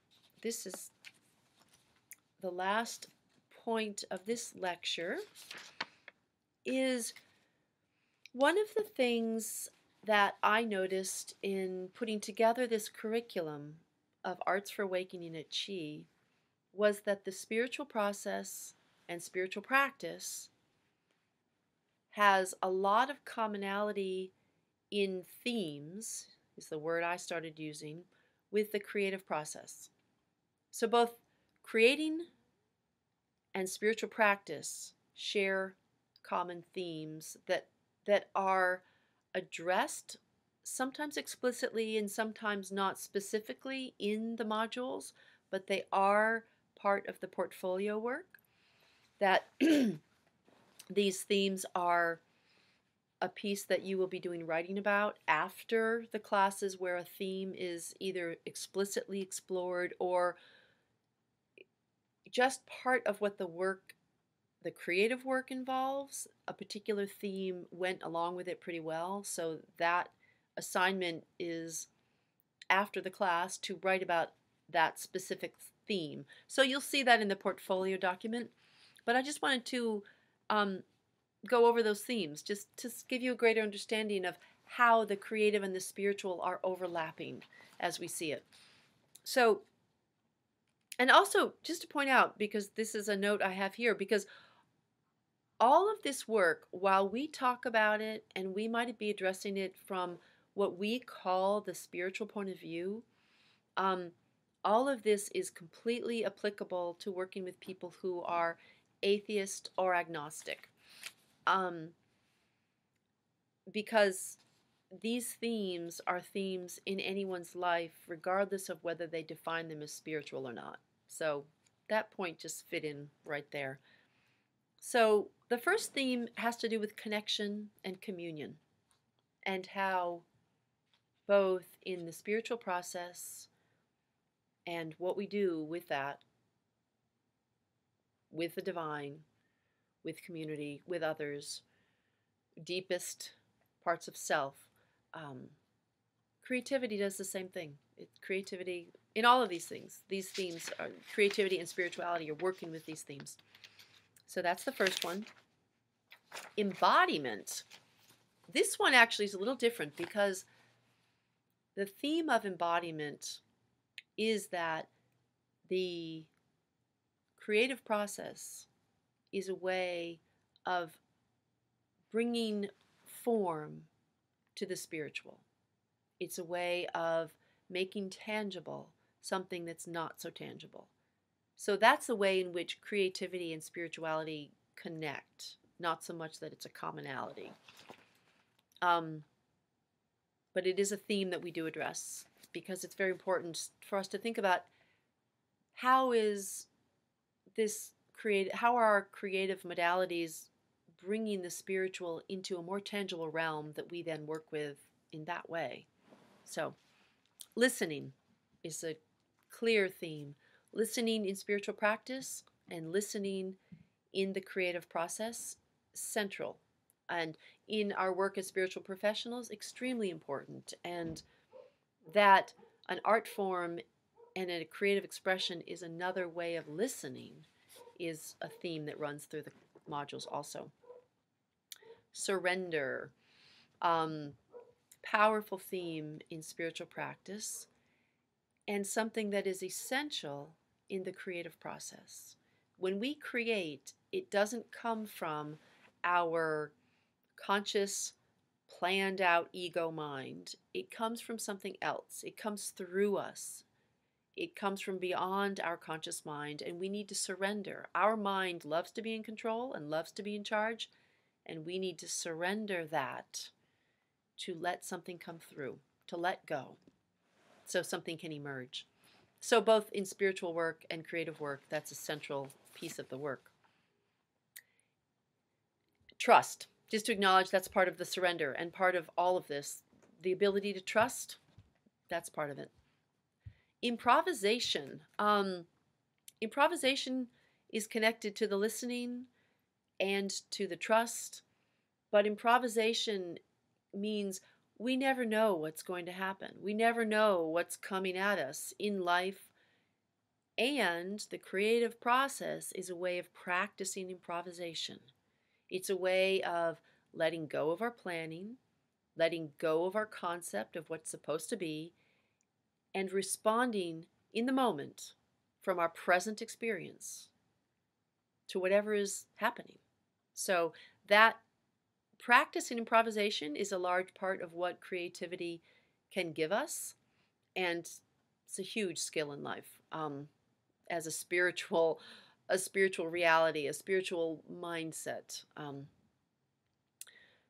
Speaker 1: this is the last point of this lecture, is one of the things that I noticed in putting together this curriculum of Arts for Awakening at Chi was that the spiritual process and spiritual practice has a lot of commonality in themes, is the word I started using, with the creative process. So both creating and spiritual practice share common themes that that are addressed sometimes explicitly and sometimes not specifically in the modules, but they are part of the portfolio work, that these themes are a piece that you will be doing writing about after the classes where a theme is either explicitly explored or just part of what the work the creative work involves a particular theme went along with it pretty well so that assignment is after the class to write about that specific theme. So you'll see that in the portfolio document. But I just wanted to um, go over those themes, just to give you a greater understanding of how the creative and the spiritual are overlapping as we see it. So, and also just to point out, because this is a note I have here, because all of this work, while we talk about it and we might be addressing it from what we call the spiritual point of view, um, all of this is completely applicable to working with people who are atheist or agnostic. Um, because these themes are themes in anyone's life, regardless of whether they define them as spiritual or not. So that point just fit in right there. So the first theme has to do with connection and communion, and how both in the spiritual process and what we do with that, with the divine, with community, with others, deepest parts of self. Um, creativity does the same thing. It, creativity in all of these things, these themes, are, creativity and spirituality are working with these themes. So that's the first one. Embodiment. This one actually is a little different because the theme of embodiment is that the creative process is a way of bringing form to the spiritual. It's a way of making tangible something that's not so tangible. So that's the way in which creativity and spirituality connect, not so much that it's a commonality. Um, but it is a theme that we do address because it's very important for us to think about how is this create how are our creative modalities bringing the spiritual into a more tangible realm that we then work with in that way so listening is a clear theme listening in spiritual practice and listening in the creative process central and in our work as spiritual professionals extremely important and that an art form and a creative expression is another way of listening is a theme that runs through the modules also. Surrender, um, powerful theme in spiritual practice, and something that is essential in the creative process. When we create, it doesn't come from our conscious planned out ego mind. It comes from something else. It comes through us. It comes from beyond our conscious mind, and we need to surrender. Our mind loves to be in control and loves to be in charge, and we need to surrender that to let something come through, to let go, so something can emerge. So, both in spiritual work and creative work, that's a central piece of the work. Trust just to acknowledge that's part of the surrender and part of all of this. The ability to trust, that's part of it. Improvisation. Um, improvisation is connected to the listening and to the trust, but improvisation means we never know what's going to happen. We never know what's coming at us in life. And the creative process is a way of practicing improvisation. It's a way of letting go of our planning, letting go of our concept of what's supposed to be, and responding in the moment from our present experience to whatever is happening. So that practice in improvisation is a large part of what creativity can give us, and it's a huge skill in life um, as a spiritual a spiritual reality, a spiritual mindset. Um,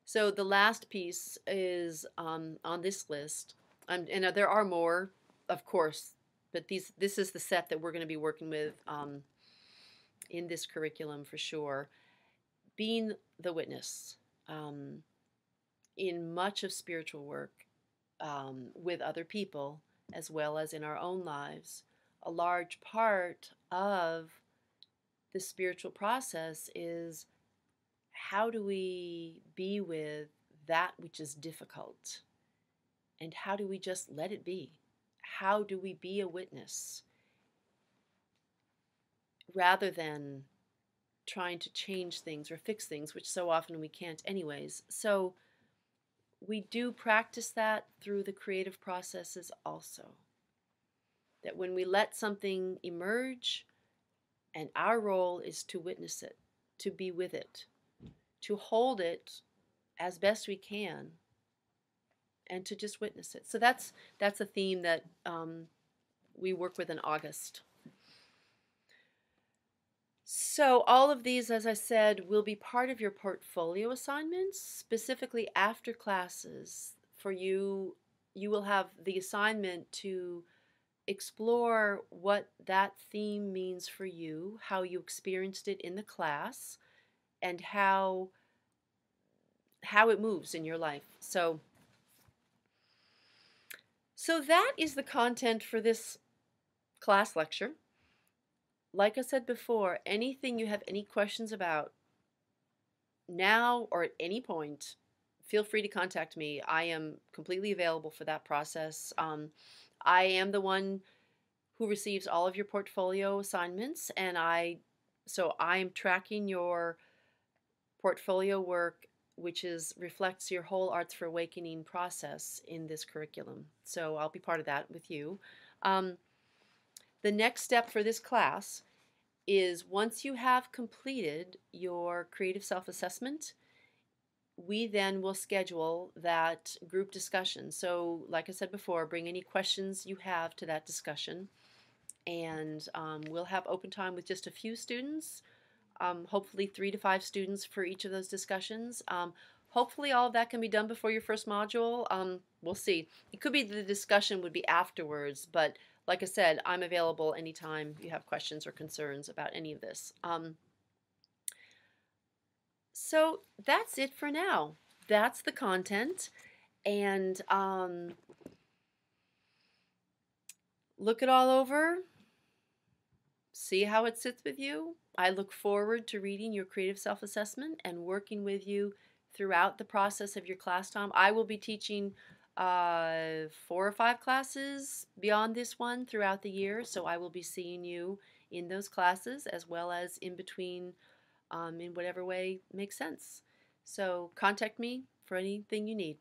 Speaker 1: so the last piece is um, on this list, um, and uh, there are more, of course, but these this is the set that we're going to be working with um, in this curriculum for sure. Being the witness um, in much of spiritual work um, with other people, as well as in our own lives, a large part of the spiritual process is how do we be with that which is difficult? And how do we just let it be? How do we be a witness rather than trying to change things or fix things, which so often we can't, anyways? So we do practice that through the creative processes also. That when we let something emerge, and our role is to witness it, to be with it, to hold it as best we can, and to just witness it. So that's that's a theme that um, we work with in August. So all of these, as I said, will be part of your portfolio assignments, specifically after classes. For you, you will have the assignment to explore what that theme means for you, how you experienced it in the class, and how how it moves in your life. So so that is the content for this class lecture. Like I said before, anything you have any questions about now or at any point, feel free to contact me. I am completely available for that process. Um, I am the one who receives all of your portfolio assignments, and I so I'm tracking your portfolio work, which is reflects your whole Arts for Awakening process in this curriculum. So I'll be part of that with you. Um, the next step for this class is once you have completed your creative self-assessment, we then will schedule that group discussion. So, like I said before, bring any questions you have to that discussion. And um, we'll have open time with just a few students, um, hopefully three to five students for each of those discussions. Um, hopefully all of that can be done before your first module. Um, we'll see. It could be the discussion would be afterwards, but like I said, I'm available anytime you have questions or concerns about any of this. So that's it for now. That's the content. And um, look it all over. See how it sits with you. I look forward to reading your creative self assessment and working with you throughout the process of your class time. I will be teaching uh, four or five classes beyond this one throughout the year, so I will be seeing you in those classes as well as in between um, in whatever way makes sense. So contact me for anything you need.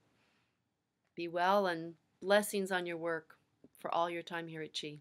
Speaker 1: Be well and blessings on your work for all your time here at Chi.